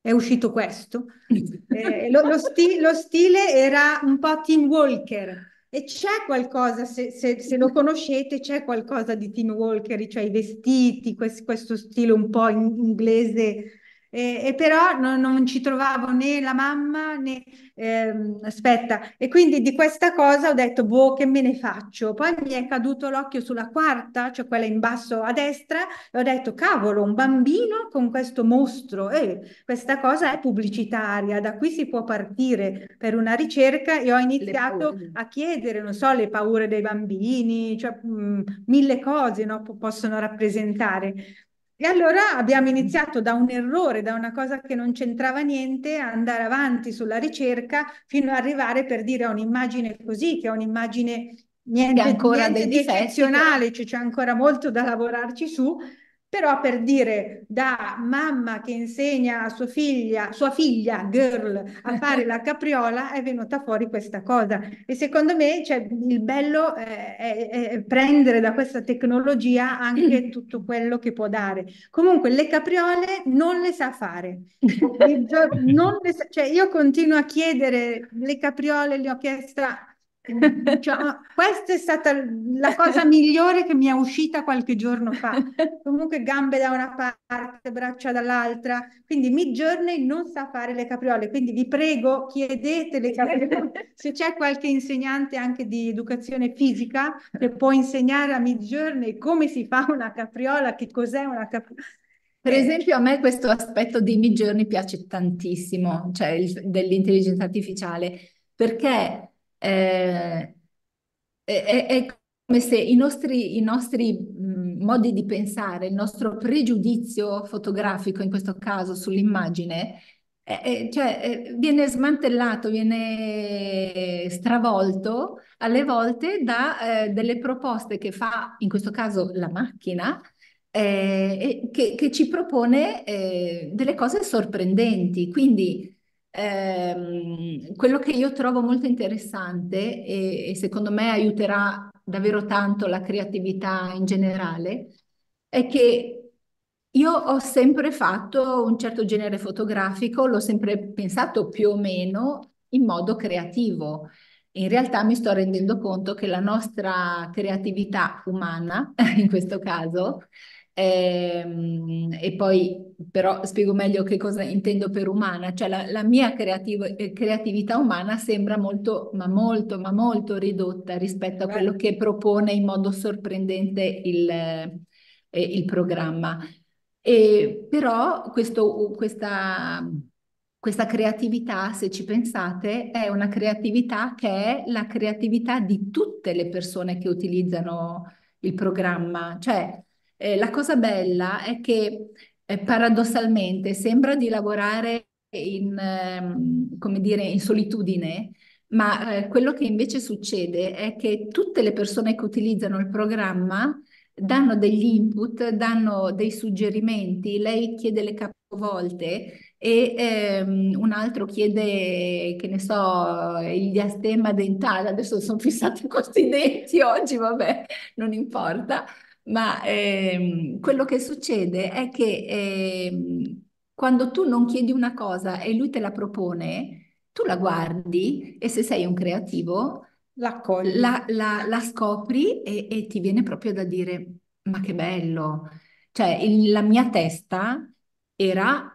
È uscito questo. Eh, lo, lo, sti, lo, stile era un po' Tim Walker. E c'è qualcosa, se, se, se, lo conoscete, c'è qualcosa di Tim Walker, cioè i vestiti, questo, questo stile un po' in, inglese e, e però non, non, ci trovavo né la mamma né ehm, aspetta. E quindi di questa cosa ho detto boh che me ne faccio? Poi mi è caduto l'occhio sulla quarta cioè quella in basso a destra e ho detto cavolo un bambino con questo mostro. E questa cosa è pubblicitaria da qui si può partire per una ricerca e ho iniziato a chiedere non so le paure dei bambini cioè mh, mille cose no, possono rappresentare e allora abbiamo iniziato da un errore, da una cosa che non c'entrava niente, a andare avanti sulla ricerca fino ad arrivare per dire a un'immagine così, che è un'immagine niente, ancora niente di eccezionale, cioè c'è ancora molto da lavorarci su, però per dire da mamma che insegna a sua figlia, sua figlia, girl, a fare la capriola, è venuta fuori questa cosa. E secondo me cioè, il bello è, è, è, prendere da questa tecnologia anche tutto quello che può dare. Comunque le capriole non le sa fare. Le sa, cioè, io continuo a chiedere le capriole, le ho chiesta cioè, questa è stata la cosa migliore che mi è uscita qualche giorno fa. Comunque gambe da una parte, braccia dall'altra. Quindi Midjourney non sa fare le capriole, quindi vi prego, chiedete le capriole. Se c'è qualche insegnante anche di educazione fisica che può insegnare a Midjourney come si fa una capriola, che cos'è una capriola. Per esempio, a me questo aspetto di Midjourney piace tantissimo, cioè dell'intelligenza artificiale, perché eh, è, è, come se i nostri, i nostri modi di pensare, il nostro pregiudizio fotografico in questo caso sull'immagine, eh, cioè, viene smantellato, viene stravolto alle volte da eh, delle proposte che fa, in questo caso, la macchina, eh, che, che, ci propone eh, delle cose sorprendenti. Quindi ehm, quello che io trovo molto interessante e, e secondo me aiuterà davvero tanto la creatività in generale è che io ho sempre fatto un certo genere fotografico, l'ho sempre pensato più o meno in modo creativo. In realtà mi sto rendendo conto che la nostra creatività umana, in questo caso, ehm, e poi però spiego meglio che cosa intendo per umana, cioè la, la mia eh, creatività umana sembra molto, ma molto, ma molto ridotta rispetto a quello che propone in modo sorprendente il, eh, il programma. E però questo, questa, questa creatività, se ci pensate, è una creatività che è la creatività di tutte le persone che utilizzano il programma. Cioè, eh, la cosa bella è che eh, paradossalmente sembra di lavorare in, ehm, come dire, in solitudine, ma eh, quello che invece succede è che tutte le persone che utilizzano il programma danno degli input, danno dei suggerimenti, lei chiede le capovolte e ehm, un altro chiede, che ne so, il diastema dentale, adesso sono fissati questi denti oggi, vabbè, non importa, ma ehm, quello che succede è che ehm, quando tu non chiedi una cosa e lui te la propone, tu la guardi e se sei un creativo la, la, la scopri e, e, ti viene proprio da dire, ma che bello. Cioè, il, la mia testa era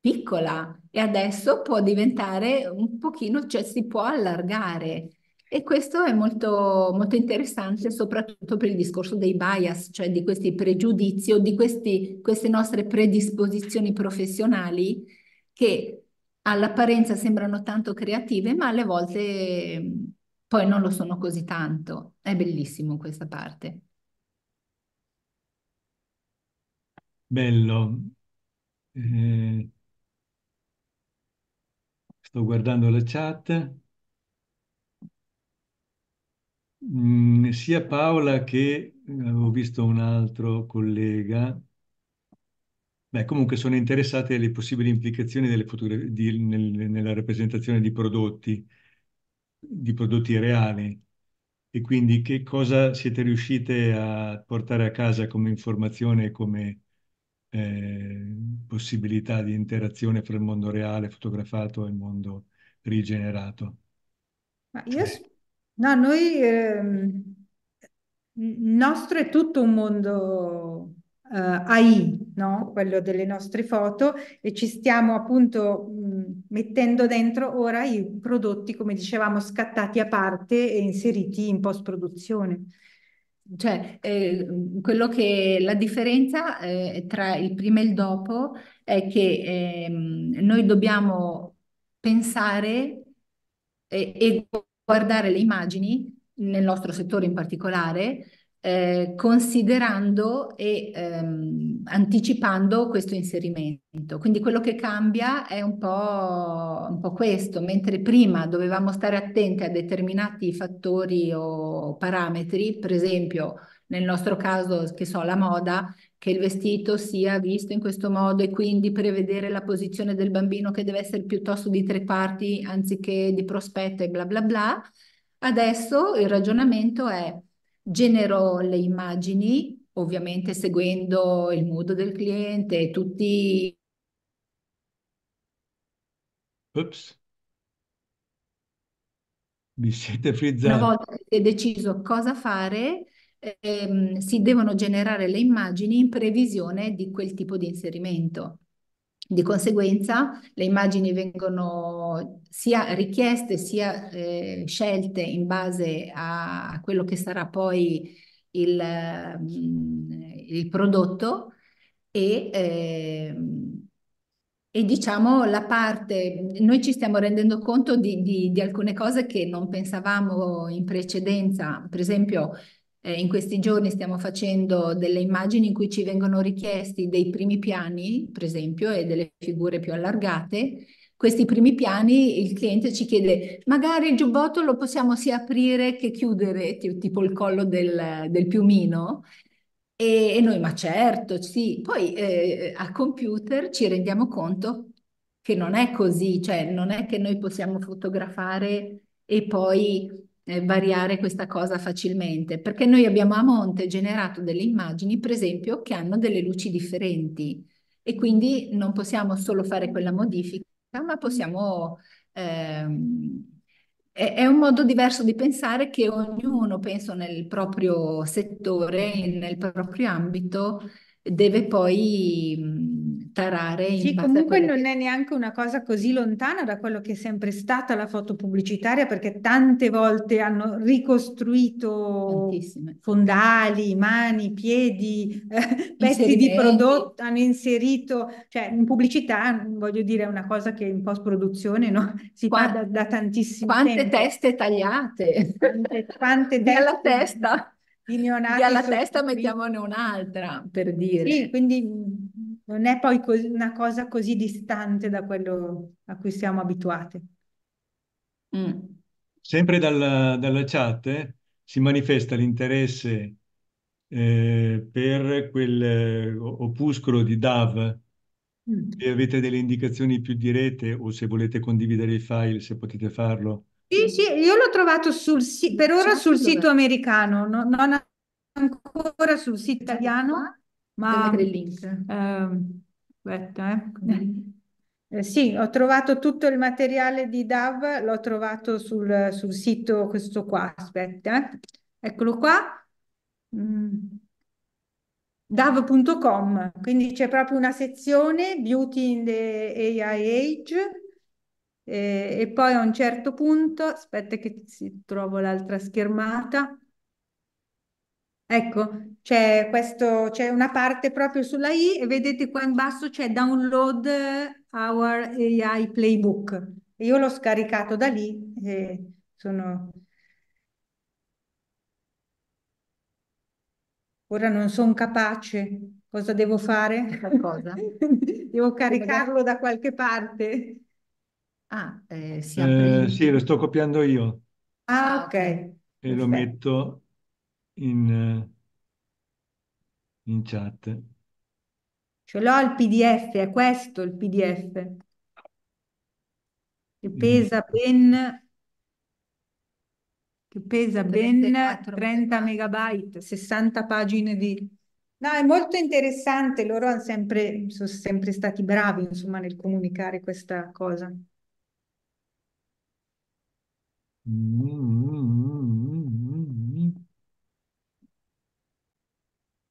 piccola e adesso può diventare un pochino, cioè si può allargare. E questo è molto, molto interessante, soprattutto per il discorso dei bias, cioè di questi pregiudizi o di questi, queste nostre predisposizioni professionali che all'apparenza sembrano tanto creative, ma alle volte poi non lo sono così tanto. È bellissimo questa parte. Bello. Eh, sto guardando la chat. Mm, sia Paola che avevo visto un altro collega. Beh, comunque sono interessate alle possibili implicazioni di, nel, nella rappresentazione di prodotti di prodotti reali e quindi che cosa siete riuscite a portare a casa come informazione e come eh, possibilità di interazione fra il mondo reale fotografato e il mondo rigenerato. Ma io, cioè no, noi, eh, il nostro è tutto un mondo eh, AI, no? quello delle nostre foto, e ci stiamo appunto mh, mettendo dentro ora i prodotti, come dicevamo, scattati a parte e inseriti in post-produzione. Cioè, eh, quello che la differenza eh, tra il prima e il dopo è che eh, noi dobbiamo pensare e, e guardare le immagini, nel nostro settore in particolare, eh, considerando e ehm, anticipando questo inserimento. Quindi quello che cambia è un po', un po' questo, mentre prima dovevamo stare attenti a determinati fattori o parametri, per esempio nel nostro caso, che so, la moda, che il vestito sia visto in questo modo e quindi prevedere la posizione del bambino che deve essere piuttosto di tre quarti anziché di prospetto e bla bla bla. Adesso il ragionamento è genero le immagini, ovviamente seguendo il mood del cliente tutti... Ops. Vi siete frizzati. Una volta che si è deciso cosa fare, ehm, si devono generare le immagini in previsione di quel tipo di inserimento. Di conseguenza le immagini vengono sia richieste sia eh, scelte in base a, quello che sarà poi il, mm, il prodotto e, eh, e diciamo la parte, noi ci stiamo rendendo conto di, di, di alcune cose che non pensavamo in precedenza, per esempio eh, in questi giorni stiamo facendo delle immagini in cui ci vengono richiesti dei primi piani, per esempio, e delle figure più allargate. Questi primi piani il cliente ci chiede, magari il giubbotto lo possiamo sia aprire che chiudere, tipo il collo del, del piumino. E, e, noi, ma certo, sì. Poi eh, a computer ci rendiamo conto che non è così, cioè non è che noi possiamo fotografare e poi eh, variare questa cosa facilmente, perché noi abbiamo a monte generato delle immagini, per esempio, che hanno delle luci differenti e quindi non possiamo solo fare quella modifica, ma possiamo... Ehm, è un modo diverso di pensare che ognuno, penso, nel proprio settore, nel proprio ambito, deve poi tarare in Sì, comunque non che... è neanche una cosa così lontana da quello che è sempre stata la foto pubblicitaria, perché tante volte hanno ricostruito Tantissime. fondali, mani, piedi, eh, pezzi di prodotto, hanno inserito, cioè in pubblicità, voglio dire, è una cosa che in post-produzione no, si fa Qua- da, da tantissimo Quante tempo. teste tagliate! Quante, teste testa! di neonati Via la testa mettiamone un'altra, per dire. Sì, quindi non è poi cos- una cosa così distante da quello a cui siamo abituati. Mm. Sempre dalla, dalla chat eh, si manifesta l'interesse eh, per quel eh, opuscolo di DAV. Mm. Se avete delle indicazioni più dirette o se volete condividere i file, se potete farlo. Sì, sì, io l'ho trovato sul per ora sul sito americano, no- non ancora sul sito italiano, ma il link. ehm, aspetta, eh. Eh, sì, ho trovato tutto il materiale di DAV, l'ho trovato sul, sul sito questo qua, aspetta, eh. Eccolo qua. Mm. Dav.com, quindi c'è proprio una sezione Beauty in the AI Age eh, e poi a un certo punto, aspetta che si trovo l'altra schermata, ecco, c'è questo, c'è una parte proprio sulla I e vedete qua in basso c'è Download Our AI Playbook. Io l'ho scaricato da lì e sono... Ora non sono capace, cosa devo fare? Qualcosa? Devo caricarlo da qualche parte. Ah, eh, si apre Eh, sì, lo sto copiando io Ah, ok. e lo Perfetto. metto in, eh, in chat. Ce l'ho il PDF, è questo il PDF. Che Mm. pesa ben, che pesa ben 34 30 megabyte, 60 pagine di... No, è molto interessante, loro hanno sempre, sono sempre stati bravi, insomma, nel comunicare questa cosa. Mm.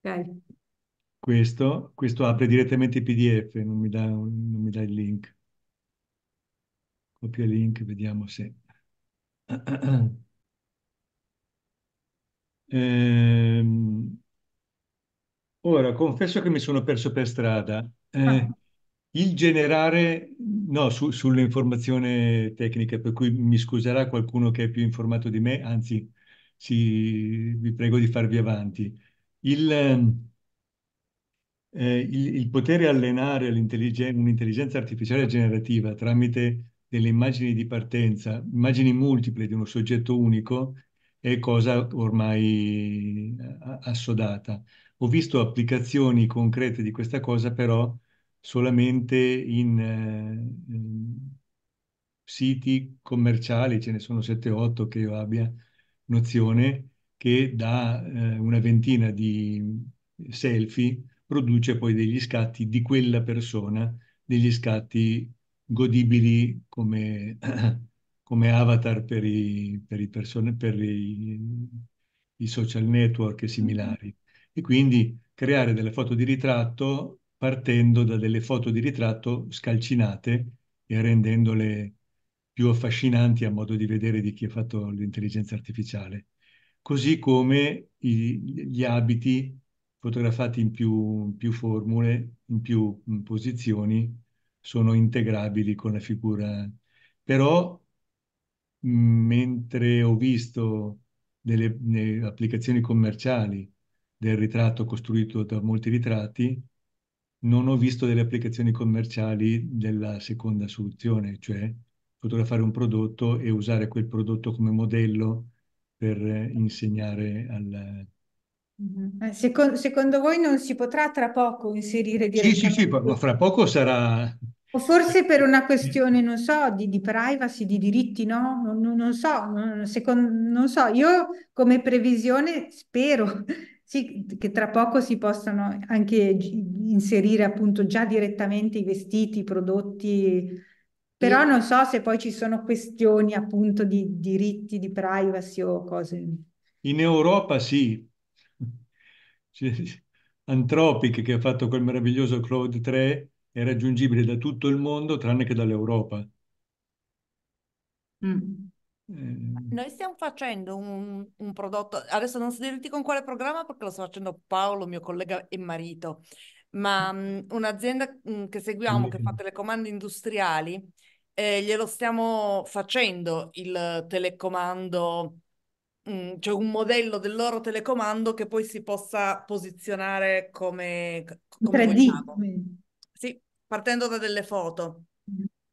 Ok. Questo, questo apre direttamente il PDF, non mi dà, non mi dà il link. Copia link, vediamo se. Ehm, ora, confesso che mi sono perso per strada. Eh, Ah, il generare, no, su- sulle informazioni tecniche, per cui mi scuserà qualcuno che è più informato di me, anzi, sì, vi prego di farvi avanti. Il, ehm, eh, il, il potere allenare un'intelligenza artificiale generativa tramite delle immagini di partenza, immagini multiple di uno soggetto unico, è cosa ormai eh, assodata. Ho visto applicazioni concrete di questa cosa, però solamente in, eh, in siti commerciali, ce ne sono 7-8 che io abbia nozione, che da eh, una ventina di selfie produce poi degli scatti di quella persona, degli scatti godibili come, come avatar per i, per i, persone, per i, i social network e similari. E quindi creare delle foto di ritratto partendo da delle foto di ritratto scalcinate e rendendole più affascinanti a modo di vedere di chi ha fatto l'intelligenza artificiale. Così come i- gli abiti fotografati in più, in più formule, in più mm, posizioni, sono integrabili con la figura. Però, mh, mentre ho visto delle, nelle applicazioni commerciali del ritratto costruito da molti ritratti, non ho visto delle applicazioni commerciali della seconda soluzione, cioè fotografare un prodotto e usare quel prodotto come modello per insegnare al... Eh, seco- secondo voi non si potrà tra poco inserire Sì, sì, sì, ma direttamente? fra poco sarà, O forse per una questione, non so, di, di privacy, di diritti, no? Non, non- so, non, secon- non so. Io come previsione spero sì, che tra poco si possano anche inserire appunto già direttamente i vestiti, i prodotti, però non so se poi ci sono questioni appunto di diritti, di privacy o cose. In Europa sì. C'è Anthropic che ha fatto quel meraviglioso Claude 3 è raggiungibile da tutto il mondo tranne che dall'Europa. Mm. Eh, Noi stiamo facendo un, un prodotto, adesso non so dirti con quale programma perché lo sta facendo Paolo, mio collega e marito, ma mh, un'azienda mh, che seguiamo che fa telecomandi industriali, eh, glielo stiamo facendo il telecomando, mh, cioè un modello del loro telecomando che poi si possa posizionare come, come 3D. vogliamo. Sì, partendo da delle foto.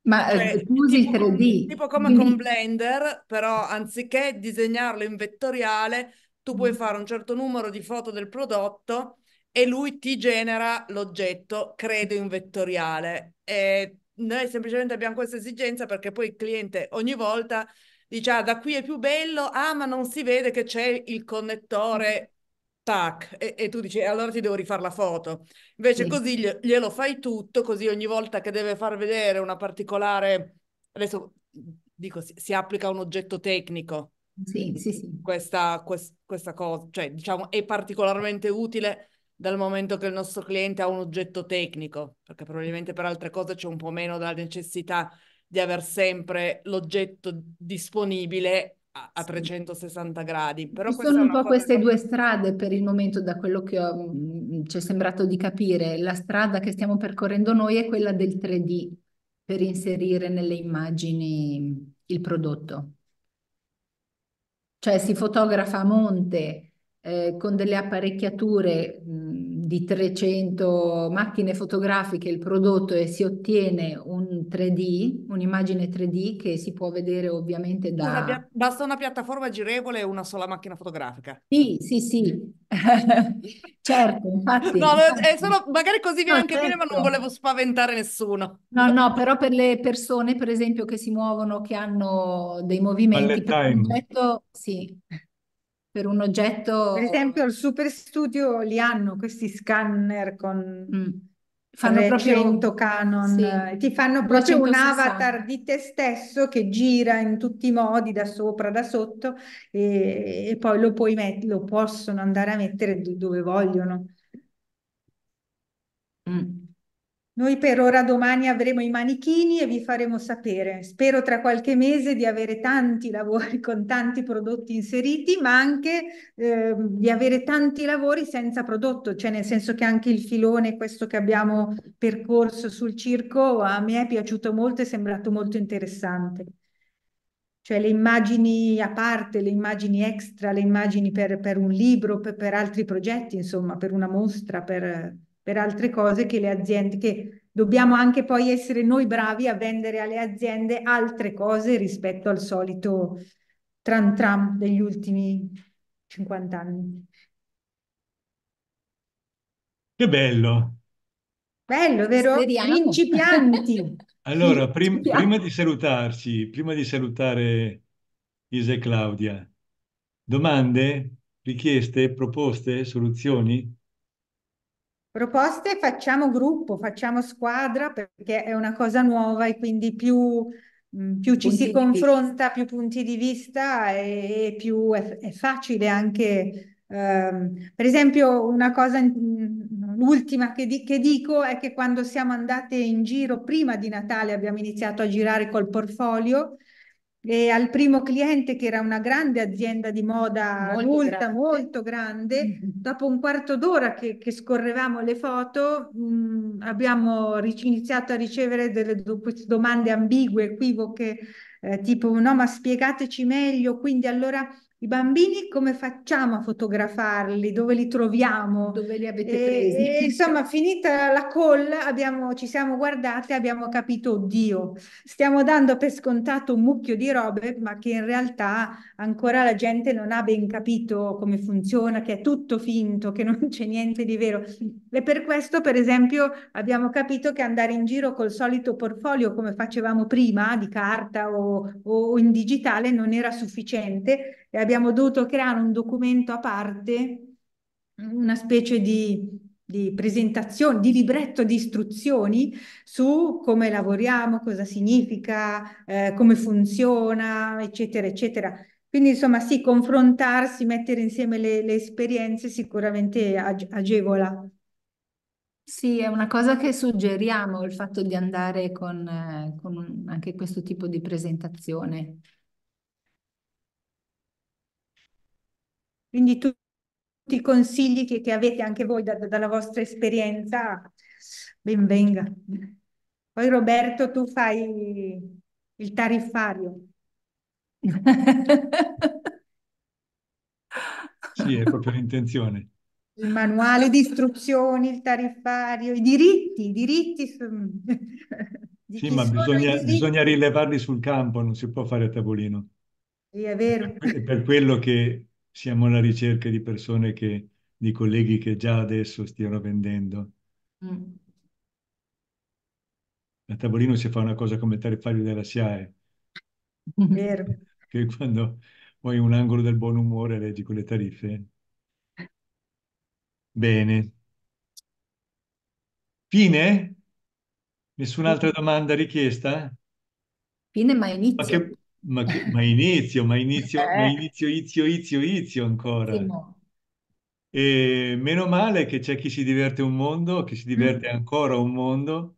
Ma eh, Cioè, usi il tipo, com- 3D, tipo come con quindi Blender, però anziché disegnarlo in vettoriale, tu puoi fare un certo numero di foto del prodotto e lui ti genera l'oggetto, credo, in vettoriale. E noi semplicemente abbiamo questa esigenza perché poi il cliente ogni volta dice, ah, da qui è più bello, ah, ma non si vede che c'è il connettore, tac, e, e tu dici, "E allora ti devo rifare la foto. Invece sì, così glie- glielo fai tutto, così ogni volta che deve far vedere una particolare, adesso dico, si, si applica un oggetto tecnico, sì, sì, sì. questa, quest- questa cosa, cioè diciamo è particolarmente utile dal momento che il nostro cliente ha un oggetto tecnico, perché probabilmente per altre cose c'è un po' meno la necessità di aver sempre l'oggetto disponibile a, a Sì. 360 gradi, però Ci sono un po' queste che... due strade per il momento, da quello che ho, mm, ci è sembrato di capire. La strada che stiamo percorrendo noi è quella del 3D per inserire nelle immagini il prodotto. Cioè si fotografa a monte eh, con delle apparecchiature mh, di 300 macchine fotografiche il prodotto e si ottiene un 3D, un'immagine 3D che si può vedere ovviamente Una da... pia- basta una piattaforma girevole e una sola macchina fotografica. Sì, sì, sì, certo, infatti, No, è infatti. solo, magari così viene No, anche bene, ma non certo. volevo spaventare nessuno. No, no, però per le persone, per esempio, che si muovono, che hanno dei movimenti, Ballet time. oggetto, sì, per un Per oggetto esempio, al Super Studio li hanno questi scanner con mm, fanno proprio 300 Canon, sì, ti fanno proprio un 260. avatar di te stesso che gira in tutti i modi, da sopra, da sotto, e, e poi lo puoi met- lo possono andare a mettere do- dove vogliono. Mm. Noi per ora domani avremo i manichini e vi faremo sapere. Spero tra qualche mese di avere tanti lavori con tanti prodotti inseriti, ma anche eh, di avere tanti lavori senza prodotto, cioè nel senso che anche il filone, questo che abbiamo percorso sul circo, a me è piaciuto molto e è sembrato molto interessante. Cioè le immagini a parte, le immagini extra, le immagini per, per un libro, per, per altri progetti, insomma, per una mostra, per, per altre cose che le aziende, che dobbiamo anche poi essere noi bravi a vendere alle aziende altre cose rispetto al solito tram tram degli ultimi 50 anni. Che bello. Bello, vero? Speriamo. Principianti. Allora, prim- prima di salutarci, prima di salutare Isa e Claudia, domande, richieste, proposte, soluzioni? Proposte, facciamo gruppo, facciamo squadra perché è una cosa nuova e quindi più, mh, più ci Punti si confronta, più punti di vista e, e più è, è facile anche. ehm, per esempio, una cosa, mh, l'ultima che, di- che dico è che quando siamo andate in giro prima di Natale abbiamo iniziato a girare col portfolio e al primo cliente che era una grande azienda di moda Molto adulta, grande. molto grande, Mhm. dopo un quarto d'ora che, che scorrevamo le foto, mh, abbiamo ric- iniziato a ricevere delle do- domande ambigue, equivoche, eh, tipo no, ma spiegateci meglio, quindi allora i bambini come facciamo a fotografarli? Dove li troviamo? Dove li avete E, presi? e, insomma, finita la call, abbiamo, ci siamo guardate e abbiamo capito, oddio, stiamo dando per scontato un mucchio di robe, ma che in realtà ancora la gente non ha ben capito come funziona, che è tutto finto, che non c'è niente di vero. E per questo, per esempio, abbiamo capito che andare in giro col solito portfolio come facevamo prima, di carta o, o in digitale, non era sufficiente e abbiamo dovuto creare un documento a parte, una specie di, di presentazione, di libretto di istruzioni su come lavoriamo, cosa significa, eh, come funziona, eccetera, eccetera. Quindi insomma sì, confrontarsi, mettere insieme le, le esperienze sicuramente ag agevola. Sì, è una cosa che suggeriamo, il fatto di andare con, eh, con anche questo tipo di presentazione. Quindi tu, tutti i consigli che, che avete anche voi da, dalla vostra esperienza, ben venga. Poi Roberto, tu fai il tariffario. Sì, è proprio l'intenzione. Il manuale di istruzioni, il tariffario, i diritti, i diritti di sì, ma bisogna, bisogna, rilevarli sul campo, non si può fare a tavolino. Sì, è vero. È per quello che siamo alla ricerca di persone che, di colleghi che già adesso stiano vendendo. Mm. A tavolino si fa una cosa come il tariffario della SIAE. Vero. Che quando vuoi un angolo del buon umore leggi quelle tariffe. Bene. Fine? Nessun'altra domanda richiesta? Fine, ma inizio. Ma che, ma, che, ma inizio, ma inizio, eh. ma inizio, inizio, inizio, inizio ancora. Simo. E meno male che c'è chi si diverte un mondo, chi si diverte mm. ancora un mondo.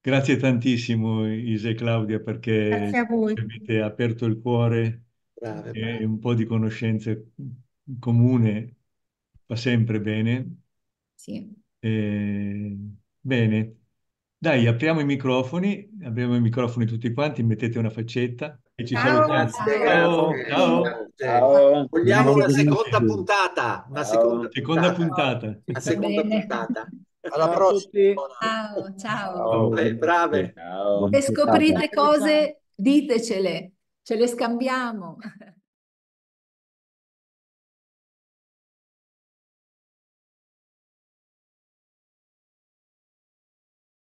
Grazie tantissimo Isa e Claudia perché avete aperto il cuore brave, e brave. un po' di conoscenze comune fa sempre bene. Sì. E, bene, dai, apriamo i microfoni, apriamo i microfoni tutti quanti, mettete una faccetta e ci ciao, salutiamo. Ciao, ciao. ciao. Vogliamo una seconda puntata. Una seconda, seconda puntata. puntata. Una seconda puntata. Alla prossima. Ciao, ciao. Beh, brave. Ciao. Se scoprite cose, ditecele, ce le scambiamo.